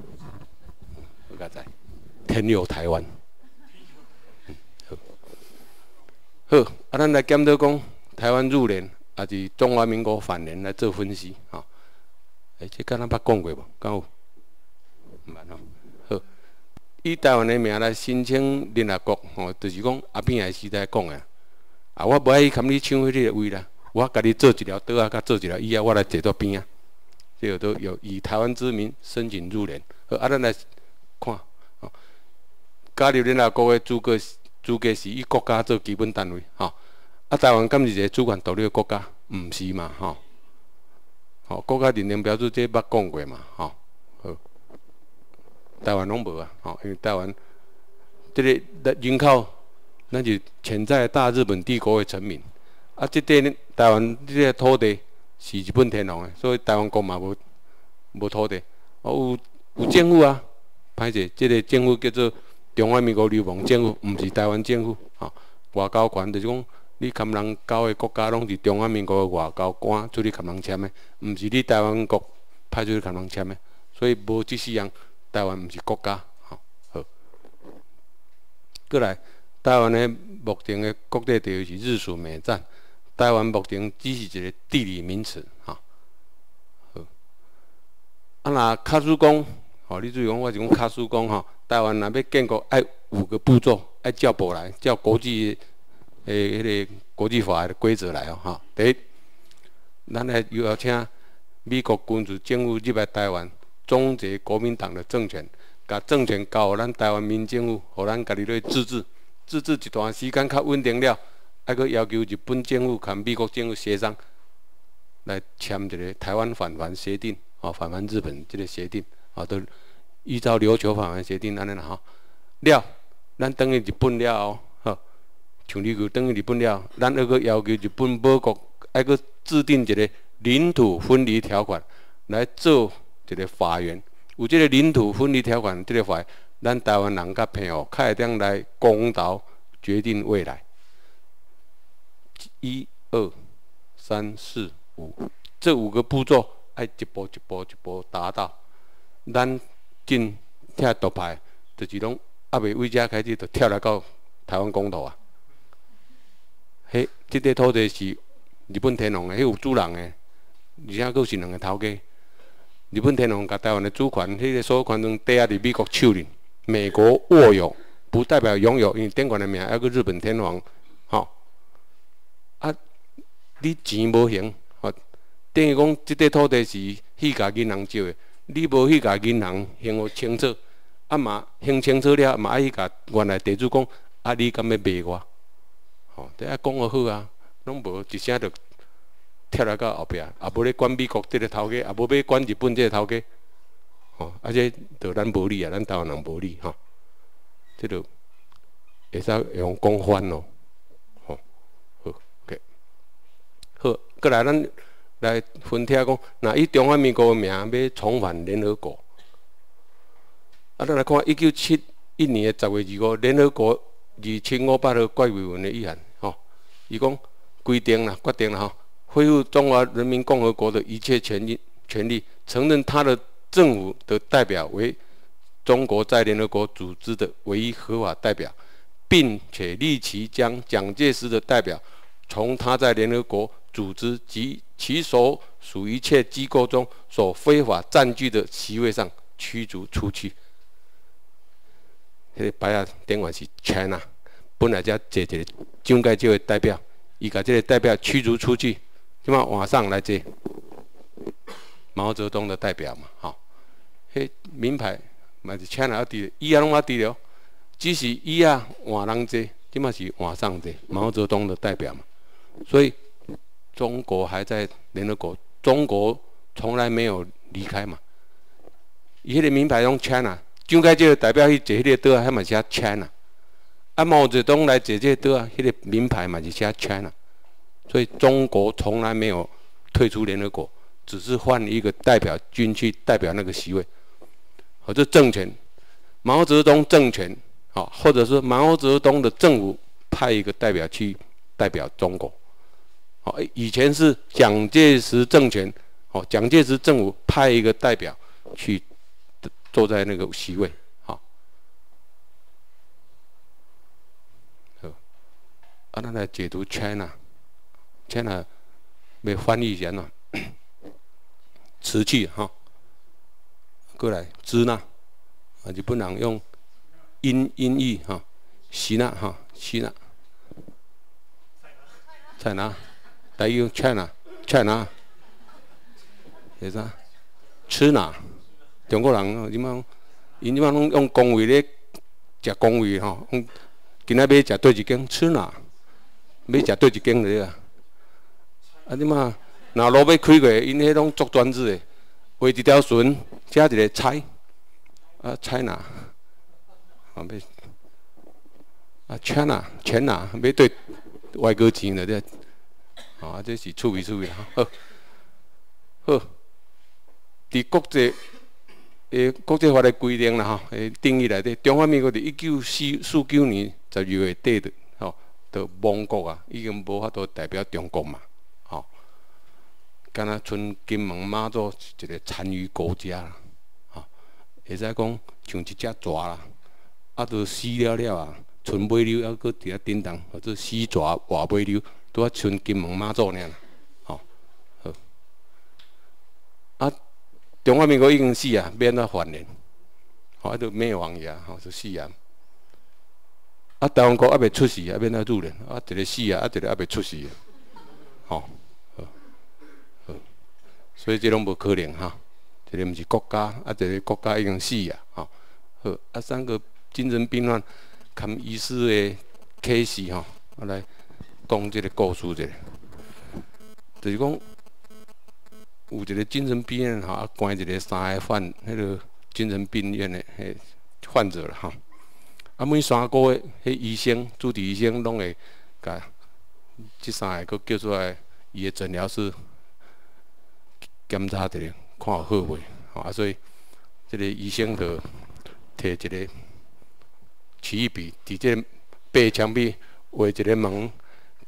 好佳在，天佑台湾。好，啊，咱来检讨讲台湾入联，也是中华民国反联来做分析，吼。诶，这敢若捌讲过无？敢有？毋捌吼。以台湾的名来申请联合国，吼，就是讲阿扁个时代讲的。啊，我无爱去跟你抢迄个位啦，我甲你做一条岛啊，甲做一条以后，我来坐到边啊。这个都有以台湾之名申请入联。好，啊，咱来看，加入联合国的资格资格是以国家做基本单位，吼。啊，台湾敢是一个主权独立的国家？毋是嘛，吼。吼，国家认定标准这捌讲过嘛，吼。好台湾拢无啊，吼，因为台湾即个人口，咱就潜在大日本帝国的臣民，啊，即块台湾即个土地是日本天皇的，所以台湾国嘛无无土地，哦有有政府啊，歹势，即个政府叫做中华民国流氓政府，毋是台湾政府，吼，外交权就是讲你含人交的国家拢是中华民国的外交官出去含人签的，毋是你台湾国派出去含人签的，所以无即四样。台湾毋是国家，吼好。过来，台湾的目前的国际地位是日属美战。台湾目前只是一个地理名词，吼好。啊，若卡苏讲，吼，你注意讲，我是讲卡苏讲，吼，台湾若要建国，爱五个步骤，爱照步来，照国际诶，迄个国际法的规则来哦，哈。第一，咱来又要请美国军事政府入来台湾，终结国民党的政权，甲政权交互咱台湾民政府，互咱家己来自治，自治一段时间较稳定了，还佫要求日本政府甲美国政府协商，来签一个台湾返还协定，哦，返还日本这个协定，哦，都依照琉球返还协定安尼啦，吼。了，咱等于日本了后。像你去等于日本了，咱还阁要求日本保国，还阁制定一个领土分离条款来做一个法院。有这个领土分离条款，这个法，咱台湾人甲朋友开点来公道决定未来。一二三四五，这五个步骤，爱一步一步一步达到。咱进拆独派，就是拢阿未为遮开始，就跳来到台湾公道啊。迄，即块土地是日本天皇的，迄有主人的，而且佫是两个头家。日本天皇甲台湾的主权，迄个所有权拢抵押伫美国手里，美国握有，不代表拥有，因为典管的名还佫日本天皇，吼。啊，你钱无行，等于讲即块土地是迄家银行借的，你无去甲银行行互清楚，啊嘛行清楚了，嘛爱去甲原来地主讲，啊你敢要卖我？吼，第一讲个好啊，拢无一声就跳来到后壁，也无咧管美国即个头家，也无要管日本即个头家，吼，而且着咱无理啊，咱台湾人无理吼，即着会使用讲翻咯，吼，好，OK，好，过来咱来分听讲，那以中华民国名要重返联合国，啊，咱来看一九七一年十月二五，联合国。二千五百个怪委员的议案，吼，伊讲规定了，决定了，吼，恢复中华人民共和国的一切权利，权利，承认他的政府的代表为中国在联合国组织的唯一合法代表，并且立即将蒋介石的代表从他在联合国组织及其所属一切机构中所非法占据的席位上驱逐出去。迄个白啊，电话是 China，本来才坐一个蒋介石的代表，伊甲这个代表驱逐出去，即马晚上来坐毛泽东的代表嘛，吼，迄名牌嘛是 China 啊伫，伊也拢啊伫了，只是伊啊换人坐，即马是晚上坐毛泽东的代表嘛，所以中国还在联合国，中国从来没有离开嘛，伊迄个名牌用 China。蒋介石代表去坐迄个桌啊，迄嘛写 China，啊。毛泽东来坐这个桌啊，迄个名牌嘛就写 China，所以中国从来没有退出联合国，只是换一个代表军去代表那个席位，或者政权，毛泽东政权，好，或者是毛泽东的政府派一个代表去代表中国，好，以前是蒋介石政权，好，蒋介石政府派一个代表去。坐在那个席位，好，哦，啊，那来解读 China，China 没翻译一下呢，瓷器哈，过来支那，啊，就不能用音音译哈，西那哈，西那，在哪？来用 China，China，是啥？吃哪？中国人即马，因即马拢用公位咧食公位吼，今仔要食对一间吃哪？要食对一间咧啊！啊，即马若路要开过，因迄拢做专制诶，画一条船，加一个菜，啊菜哪？啊要啊钱哪？钱哪？要对外国钱了这，啊这是趣味趣味啦。好，好，伫国际。诶，国际法的规定啦，吼，诶，定义来底，中华民国伫一九四四九年十二月底的，吼，的亡国啊，已经无法度代表中国嘛，吼，敢若剩金门、马祖一个残余国家啦，吼，会使讲像一只蛇啦，啊，都死了了啊，剩尾流还搁伫遐叮当，或者死蛇活尾流，拄啊剩金门、马祖尔，吼，好，啊。中华民国已经死啊，免得还联，吼，啊，都灭亡呀，吼，就死啊。啊，台湾国还未出世，还免来入联，啊，一个死啊，啊，一个还未出世，吼，好，好，所以这拢无可能哈，一个毋是国家，啊，一个国家已经死啊，吼，好，啊，三个精神病乱，看医师的 case 吼，啊来讲即个故事者，就是讲。有一个精神病院吼，啊，关一个三个患，迄个精神病院的迄患者啦吼。啊，每三个月，迄医生、主治医生拢会甲即三个佫叫出来，伊的诊疗室检查一下，看有好袂吼。啊，所以即个医生就摕一个起异笔，伫即个墙壁画一个门，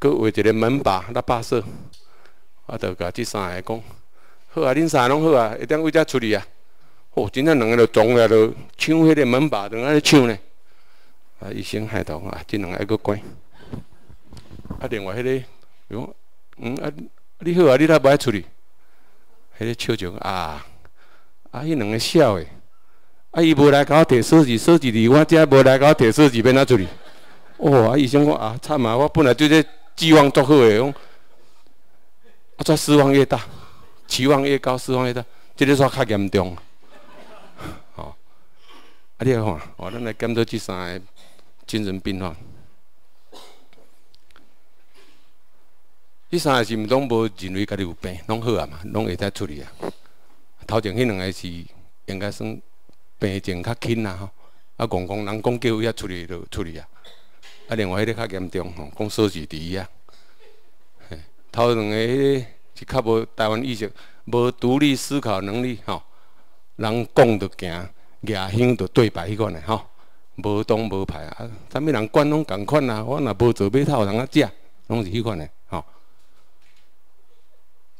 佫画一个门把，喇叭锁，啊，就甲即三个讲。好啊，恁三个拢好啊，一点为遮处理啊。哦，真正两个就撞起来，就抢迄个门把，在安尼抢呢。啊，医生害到啊，这两个还佫关。啊，另外迄个，讲，嗯啊，你好啊，你哪无爱处理？迄个笑着啊，啊，迄两个笑诶。啊，伊无来甲我摕手机，手机伫我遮无来甲我摕手机，要哪处理？哦，啊，医生讲啊，惨啊，我本来就咧寄望足好诶，讲，啊，再失望越大。期望越高，失望越大，这个煞较严重。吼，啊，你看，哦，咱来检讨这三个精神病患。这三个是毋拢无认为家己有病，拢好啊嘛，拢会使处理啊。头前迄两个是应该算病情较轻啦吼，啊，讲讲人讲叫伊处理就处理啊。啊，另外迄个较严重吼，讲说是第一啊。头两个。是较无台湾意识，无独立思考能力吼，人讲就行，牙香就对白迄款的吼，无东无派啊，啥物人管拢共款啊，我若无做要讨人啊食，拢是迄款的吼。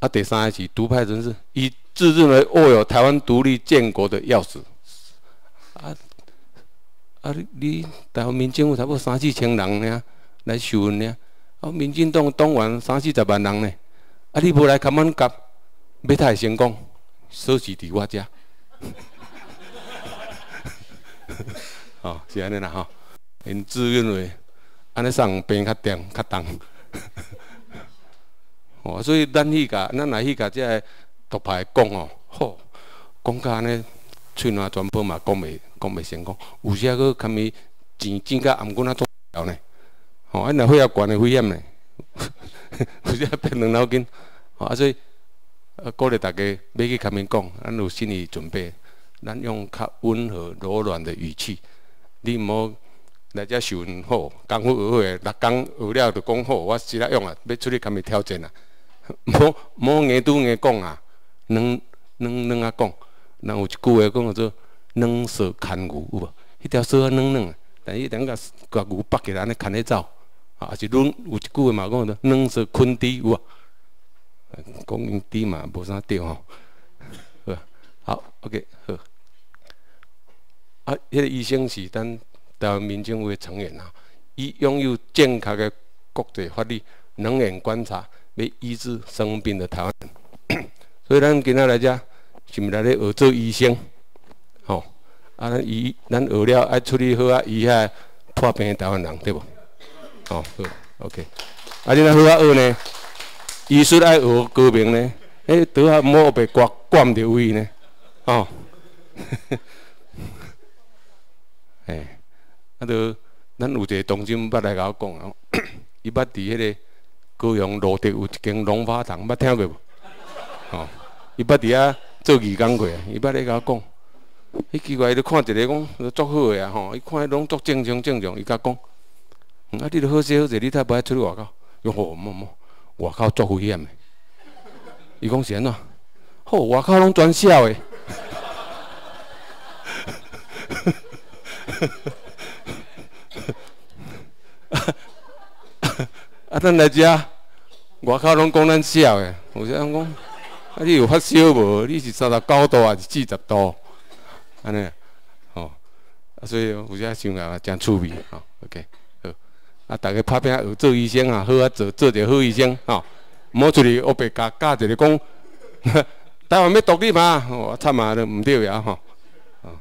啊，第三个是独派人士，伊自认为握有台湾独立建国的钥匙。啊啊，你台湾民政府差不多三四千人呢，来受训呢，啊，民进党党员三四十万人呢。啊！你无来甘满夹，要太成功，锁匙伫我遮。哦，是安尼啦吼。因自认为安尼送病较重较重。哦，所以咱去甲，咱来去甲即个独派讲哦，吼，讲甲安尼喙烂全部嘛讲袂讲袂成功。有时啊，佫堪咪钱钱甲颔棍啊做了呢。吼，啊，若血压悬的危险呢。有时啊，变两脑筋。啊，所以啊，鼓励大家要去前面讲，咱有心理准备，咱用较温和柔软的语气。你毋好来遮受好，功夫学会，六工学了就讲好，我实来用啊，要出去前面挑战啊。无无硬拄硬讲啊，软软软啊讲。人有一句话讲叫做“软蛇牵牛”，有无？迄条蛇啊软软，但伊等甲甲牛绑起来安尼牵咧走，啊，是软有一句话嘛讲叫做“软蛇困猪”，有无？讲因低嘛，无啥对吼。好，OK，好。啊，迄个医生是咱台湾民政府的成员啊，伊拥有正确的国际法律，能眼观察，要医治生病的台湾人。所以咱今仔来遮，是毋来咧学做医生？吼，啊，咱医咱学了爱处理好啊，医遐破病诶台湾人，对无？哦，好，OK。啊，你若好啊学呢？医术爱学高明呢，哎，拄好莫被刮刮唔着位呢，哦，哎，啊，都咱有一个同志捌来甲我讲啊，伊捌伫迄个高雄路德有一间龙华堂，捌听过无？哦，伊捌伫遐做义工过，伊捌咧甲我讲，伊奇怪，伊看一个讲足好诶啊吼，伊看拢足正常正常，伊甲讲，啊，你著好势好势，你太无爱出去外口，哟吼，莫莫。外口足危险的，伊讲是安怎？好，外口拢转小的。啊，咱来遮，外口拢讲咱小的，有些人讲，啊，你有发烧无？你是三十九度还是四十度？安尼，吼，啊，所以有些想啊，真趣味，吼，OK 好。啊！大家拍拼学做医生啊，好啊，做做一个好医生吼。毋好出去乌白教教一个讲，台湾要独立嘛？我惨啊，都毋对呀吼。啊，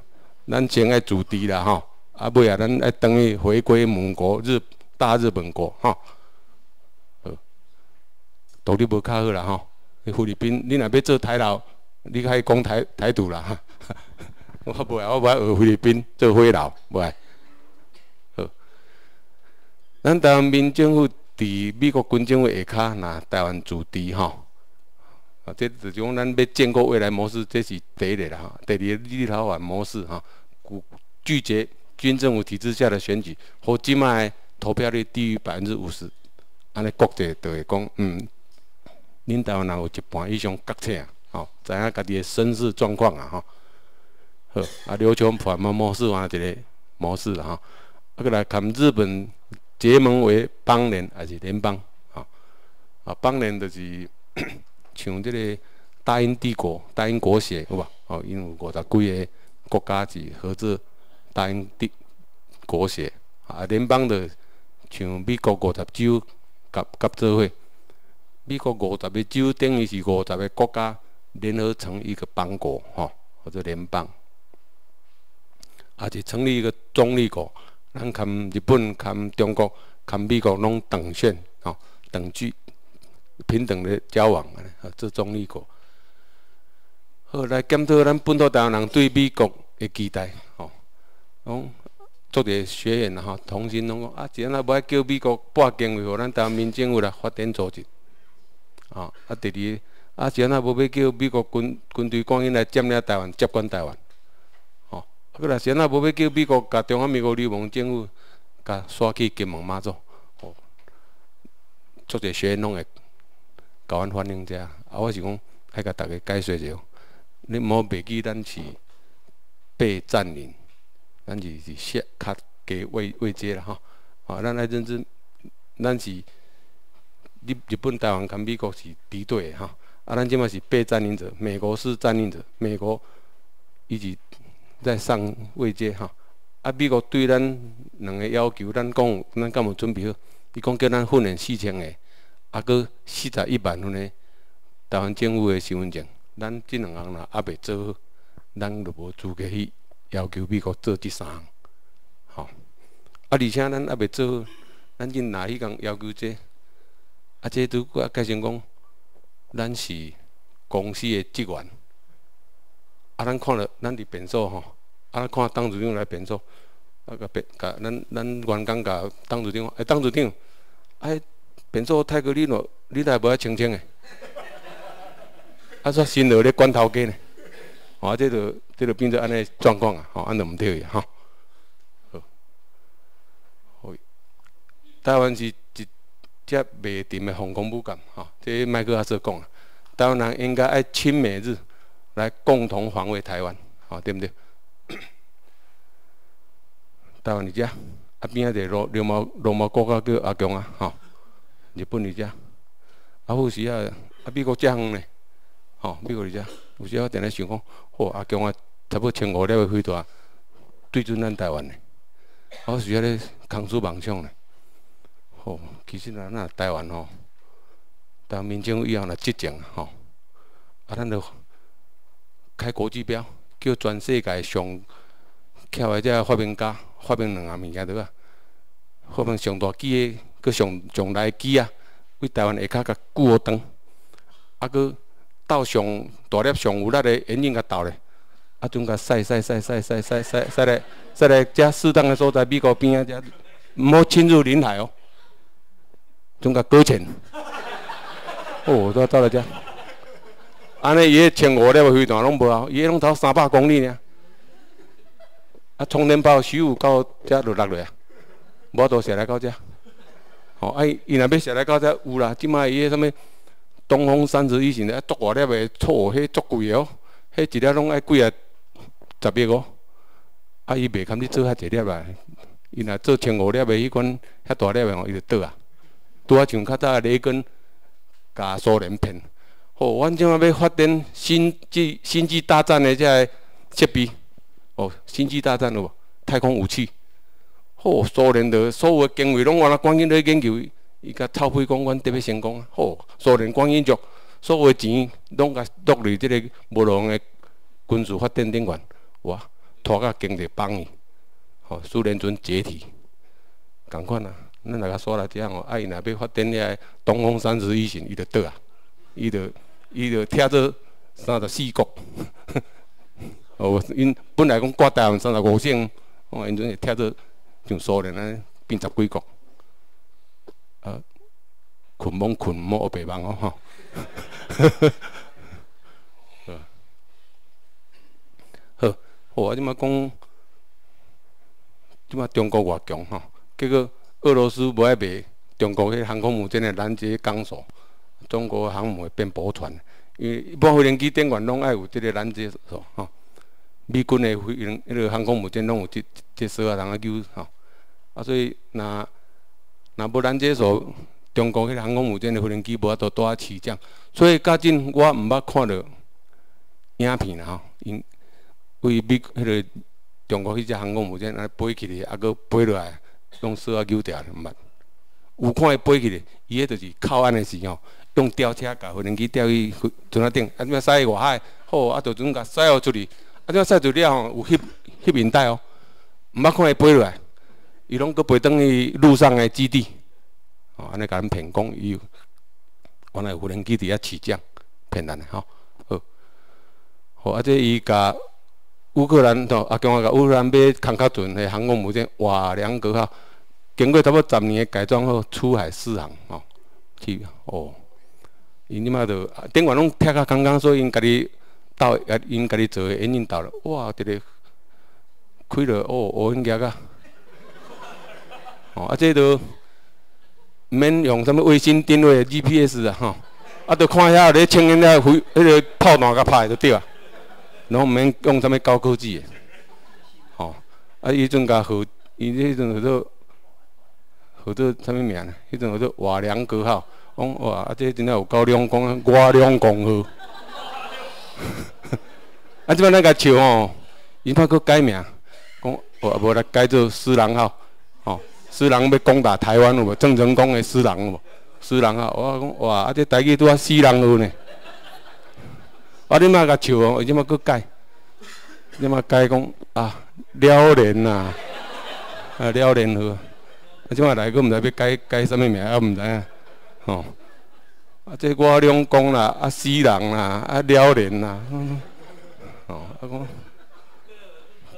咱先爱自治啦吼。啊，尾啊，咱爱等于回归蒙国日大日本国吼。好，独立无较好啦吼。菲律宾，你若要做台老，你可以讲台台独啦。我袂，我无爱学菲律宾做火佬，无爱。好，咱台湾民政府伫美国军政府下骹，若台湾驻地吼。啊，这就是讲咱要建构未来模式，这是第一个啦哈。第二个立陶宛模式哈，拒拒绝军政府体制下的选举，或即卖投票率低于百分之五十，安尼国际就会讲，嗯，恁台湾人有一半以上觉醒，吼，知影家己的身世状况啊，吼。好，啊，琉球破嘛模式换一个模式啦，吼。啊，过来看日本结盟为邦联还是联邦，吼，啊，邦联就是。像这个大英帝国、大英国协，有无？哦，因为五十几个国家是合作大英帝国协，啊，联邦的像美国五十州合合作会，美国五十个州等于是五十个国家联合成一个邦国，吼，或者联邦，啊，是成立一个中立国，咱看日本、看中国、看美国拢等选，吼，等距。平等的交往，啊，做中立国。好来检讨咱本土台湾人对美国的期待，吼。讲做个学员吼，同心拢讲啊，既然咱无爱叫美国拨经费互咱台湾民政府来发展组织，啊，啊，第二，啊，既然咱无要叫美国军军队官员来占领台湾，接管台湾，吼。啊，过来，既然咱无要叫美国甲中华民国流氓政府甲刷去金门马祖，吼。做者学员拢会。甲阮反映者，啊，我是讲，爱甲大家解说者，你莫袂记咱是被占领，咱就是下较加位位阶啦吼，啊，咱来认知，咱是日日本、台湾跟美国是敌对的吼，啊，咱即马是被占领者，美国是占领者，美国一直在上位阶吼，啊，美国对咱两个要求，咱讲，咱敢有准备好？伊讲叫咱训练四千个。啊，搁四十一万份的台湾政府的身份证，咱即两项若也袂做好，咱就无资格去要求美国做即三项，吼。啊，而且咱也袂做好，咱今拿迄项要求这，啊，这拄我改成讲，咱是公司的职员，啊，咱看了咱伫变数吼，啊，咱看董事长来变数，啊，甲变甲咱咱员工甲董事长，哎，董事长，哎。变做泰国你喏，你都无爱清清诶。啊，说新落咧管头家呢，哦，这就这就变做安尼状况啊，吼，安尼毋对个吼。好，台湾是一只袂定诶防空母舰，吼，这麦克阿瑟讲啊，台湾人应该爱亲美日来共同防卫台湾，吼，对毋对？台湾你只，啊边仔个罗流氓流氓国家叫阿强啊，吼。日本伫遮，啊，有时啊，啊，美国遮远呢，吼，美国伫遮，有时我定咧想讲，吼，阿强啊，差不多千五了飞大，对准咱台湾呢，我时啊咧空思妄想呢，吼，其实咱那台湾吼，台湾民政以后来执政吼，啊，咱著开国际标，叫全世界上巧诶遮发明家发明两项物件对啊，发明上大机诶。佮上上大机啊，为台湾下骹甲固好长，啊，佮斗上大粒上有力的眼镜甲斗咧，啊，种甲晒晒晒晒晒晒晒晒咧，晒咧遮适当的所在，美国边啊遮，毋好侵入领海哦，种甲搁浅。哦，都到来遮，安尼伊千五粒飞弹拢无啊，伊拢走三百公里呢，啊，充电宝十五到遮就落来啊，无多下来到遮。哦，哎，伊若要下来到遮有啦，即摆伊迄什物东风三十一型的，足外粒的，错，迄足贵哦，迄一粒拢爱贵啊十亿哦。啊，伊袂堪你做遐济粒啊，伊若做千五粒的迄款遐大粒的哦，伊就倒啊。拄啊像较早雷根甲苏联骗，哦，阮即摆要发展星际星际大战的遮设备，哦，星际大战有无？太空武器。哦，苏联的所有的经费拢往那关键咧研究，伊甲臭屁讲，阮特别成功啊！哦，苏联关键族所有的钱拢甲落入即个无同的军事发展顶悬，哇，拖甲经济帮伊，吼，苏联准解体，共款啊，咱大家说来听吼，啊，伊若要发展遐东风三十一型，伊就倒啊，伊就伊就拆做三十四国，哦，因本来讲挂台湾三十五省，哦，因阵是拆做像苏联安变十几国，啊，困梦困梦白梦哦，吼。好，我即马讲，即马中国偌强吼，结果俄罗斯无爱卖中国迄航空母舰的拦截钢索，中国航母会变驳船，因为一般飞行机电管拢爱有即个拦截索吼。美军的飞行迄个航空母舰拢有即即索啊，通啊救吼。啊，所以若若无拦截索，中国迄航空母舰的飞行机无法度拄啊起降。所以，较真我毋捌看到影片啦吼，因。为美迄个中国迄只航空母舰安尼飞起来，啊，搁飞落来，用锁啊救掉毋捌。有看伊飞起来，伊迄就是靠岸的时候，用吊车甲飞行机吊去船仔顶，啊，怎啊驶去外海，好，啊，就阵甲驶互出去，啊，怎啊驶出了吼，有翕翕面带哦，毋捌看伊飞落来，伊拢搁飞转去路上的基地，哦，安尼甲咱骗讲伊，原来飞行机伫遐起降，骗咱的吼，好，好，啊，这伊甲。乌克兰吼，啊，讲啊，乌克兰买康卡顿的航空母舰瓦良格号，经过差不多十年的改装后出海试航吼，去哦，因即马着顶管拢拆啊刚刚，所以因家己到啊，因家己做的引擎到了，哇，这个开了哦，乌云夹啊，哦，啊，这都免用什么卫星定位 GPS 啊，吼，啊，着看遐咧清烟咧飞，迄个炮弹甲拍就对啊。拢毋免用啥物高科技的，吼！啊，伊阵甲好，伊迄阵号做号做啥物名呢？迄阵号做瓦良格号，讲哇，啊，这真正有够亮光，瓦良光号。啊，即摆咱甲笑吼，伊怕佫改名，讲无无来改做私人号，吼！私人要攻打台湾有无？郑成功的私人有无？私人号，我讲哇，啊，这台语拄啊死人号呢。啊！你莫甲笑哦，为什么佫改？你莫改讲啊，了然呐，啊了然好。啊，即马来佫毋知要改改啥物名，啊毋知影，吼。啊，这我两讲啦，啊死人啦，啊了人啦，吼，啊讲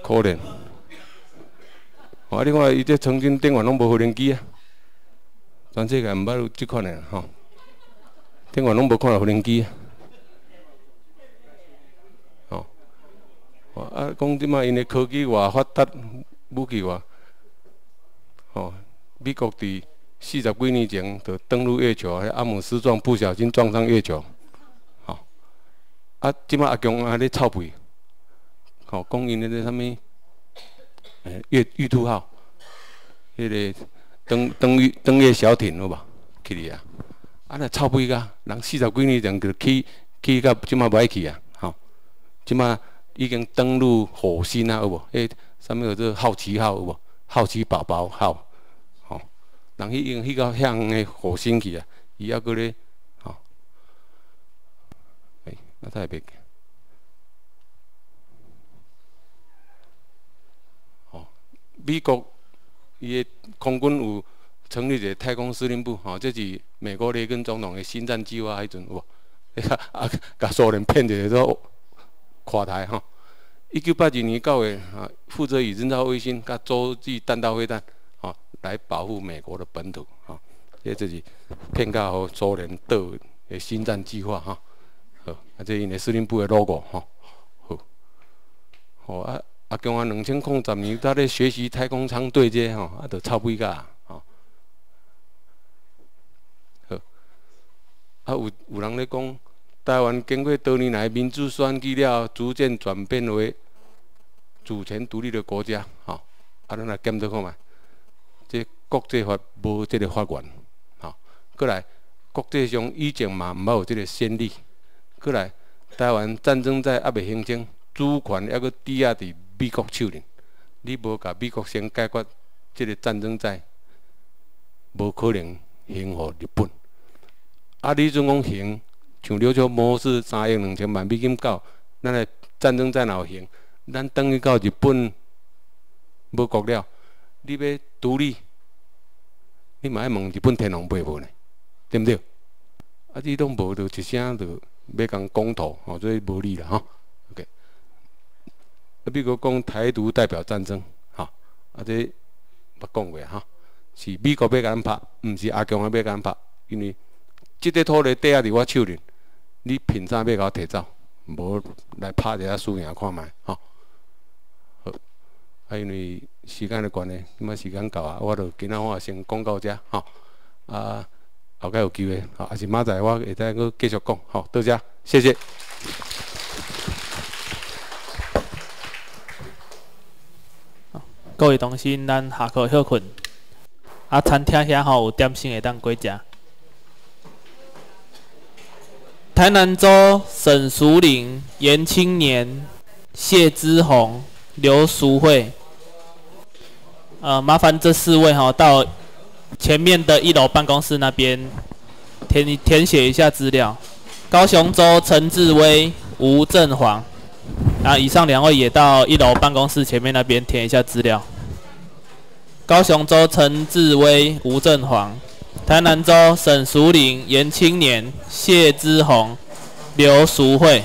可怜。啊，你看伊这曾经电话拢无无人机啊，全世界毋捌有即款的吼，电话拢无看到无人机啊。啊，讲即马因的科技偌发达，武器偌，吼，美国伫四十几年前就登陆月球，迄阿姆斯壮不小心撞上月球，吼，啊，即马阿强还咧臭屁，吼，讲因迄个啥物，诶，月玉兔号，迄个登登月登月小艇好无？去哩啊，啊，那臭屁个，人四十几年前就去去到即马无爱去啊，吼，即马。已经登陆火星啊，有无？诶，上面有这个好奇号，有无？好奇宝宝号，人去用迄个向诶火星去啊，伊还搁咧，吼，诶，那太别，吼，美国伊诶空军有成立一个太空司令部，吼，这是美国雷根总统诶星战计划迄阵有无？啊，甲苏联骗一个都。垮台哈！一九八二年九月啊，负责以人造卫星、甲洲际弹道飞弹，来保护美国的本土，哈，这就是骗到互苏联倒的星战计划，哈，好，啊，这因的司令部的 logo，哈，好，好啊，啊，共啊两千零十年，他咧学习太空舱对接，哈，啊，都差不多啊，好，啊，有有人咧讲。台湾经过多年来民主选举了，逐渐转变为主权独立的国家，吼，啊，咱来检讨看嘛，国际法无这个法源，吼，过来国际上以前嘛毋捌有这个先例，过来台湾战争在还未形成，主权还阁抵押伫美国手里，你无甲美国先解决这个战争在，无可能行互日本，啊，你总讲行？像刘少模式三亿两千万美金到，咱个战争在哪行？咱等于到日本无国了，你要独立，你嘛要问日本天皇爸母呢，对毋对？啊，你拢无，就一声就要讲公投，吼，这无理啦，吼。OK。啊，比如讲台独代表战争，吼，啊，这捌讲过哈，是美国要甲咱拍，毋是阿强要甲咱拍，因为即块土地底下伫我手里，你凭啥要甲我摕走？无来拍一下输赢看觅，吼。好，啊，因为时间的关系，咁啊时间到啊，我著今仔我先讲到遮，吼，啊。后盖有机会，好，还是明仔我会再阁继续讲，好，多谢，谢谢。各位同事，咱下课休困。啊，餐厅遐吼有点心会当过食。台南州沈淑玲、严青年、谢之宏、刘淑慧，呃，麻烦这四位哈、到前面的一楼办公室那边填填写一下资料。高雄州陈志威、吴振煌，啊，以上两位也到一楼办公室前面那边填一下资料。高雄州陈志威、吴振煌，台南州沈淑玲、严青年、谢志宏、刘淑慧。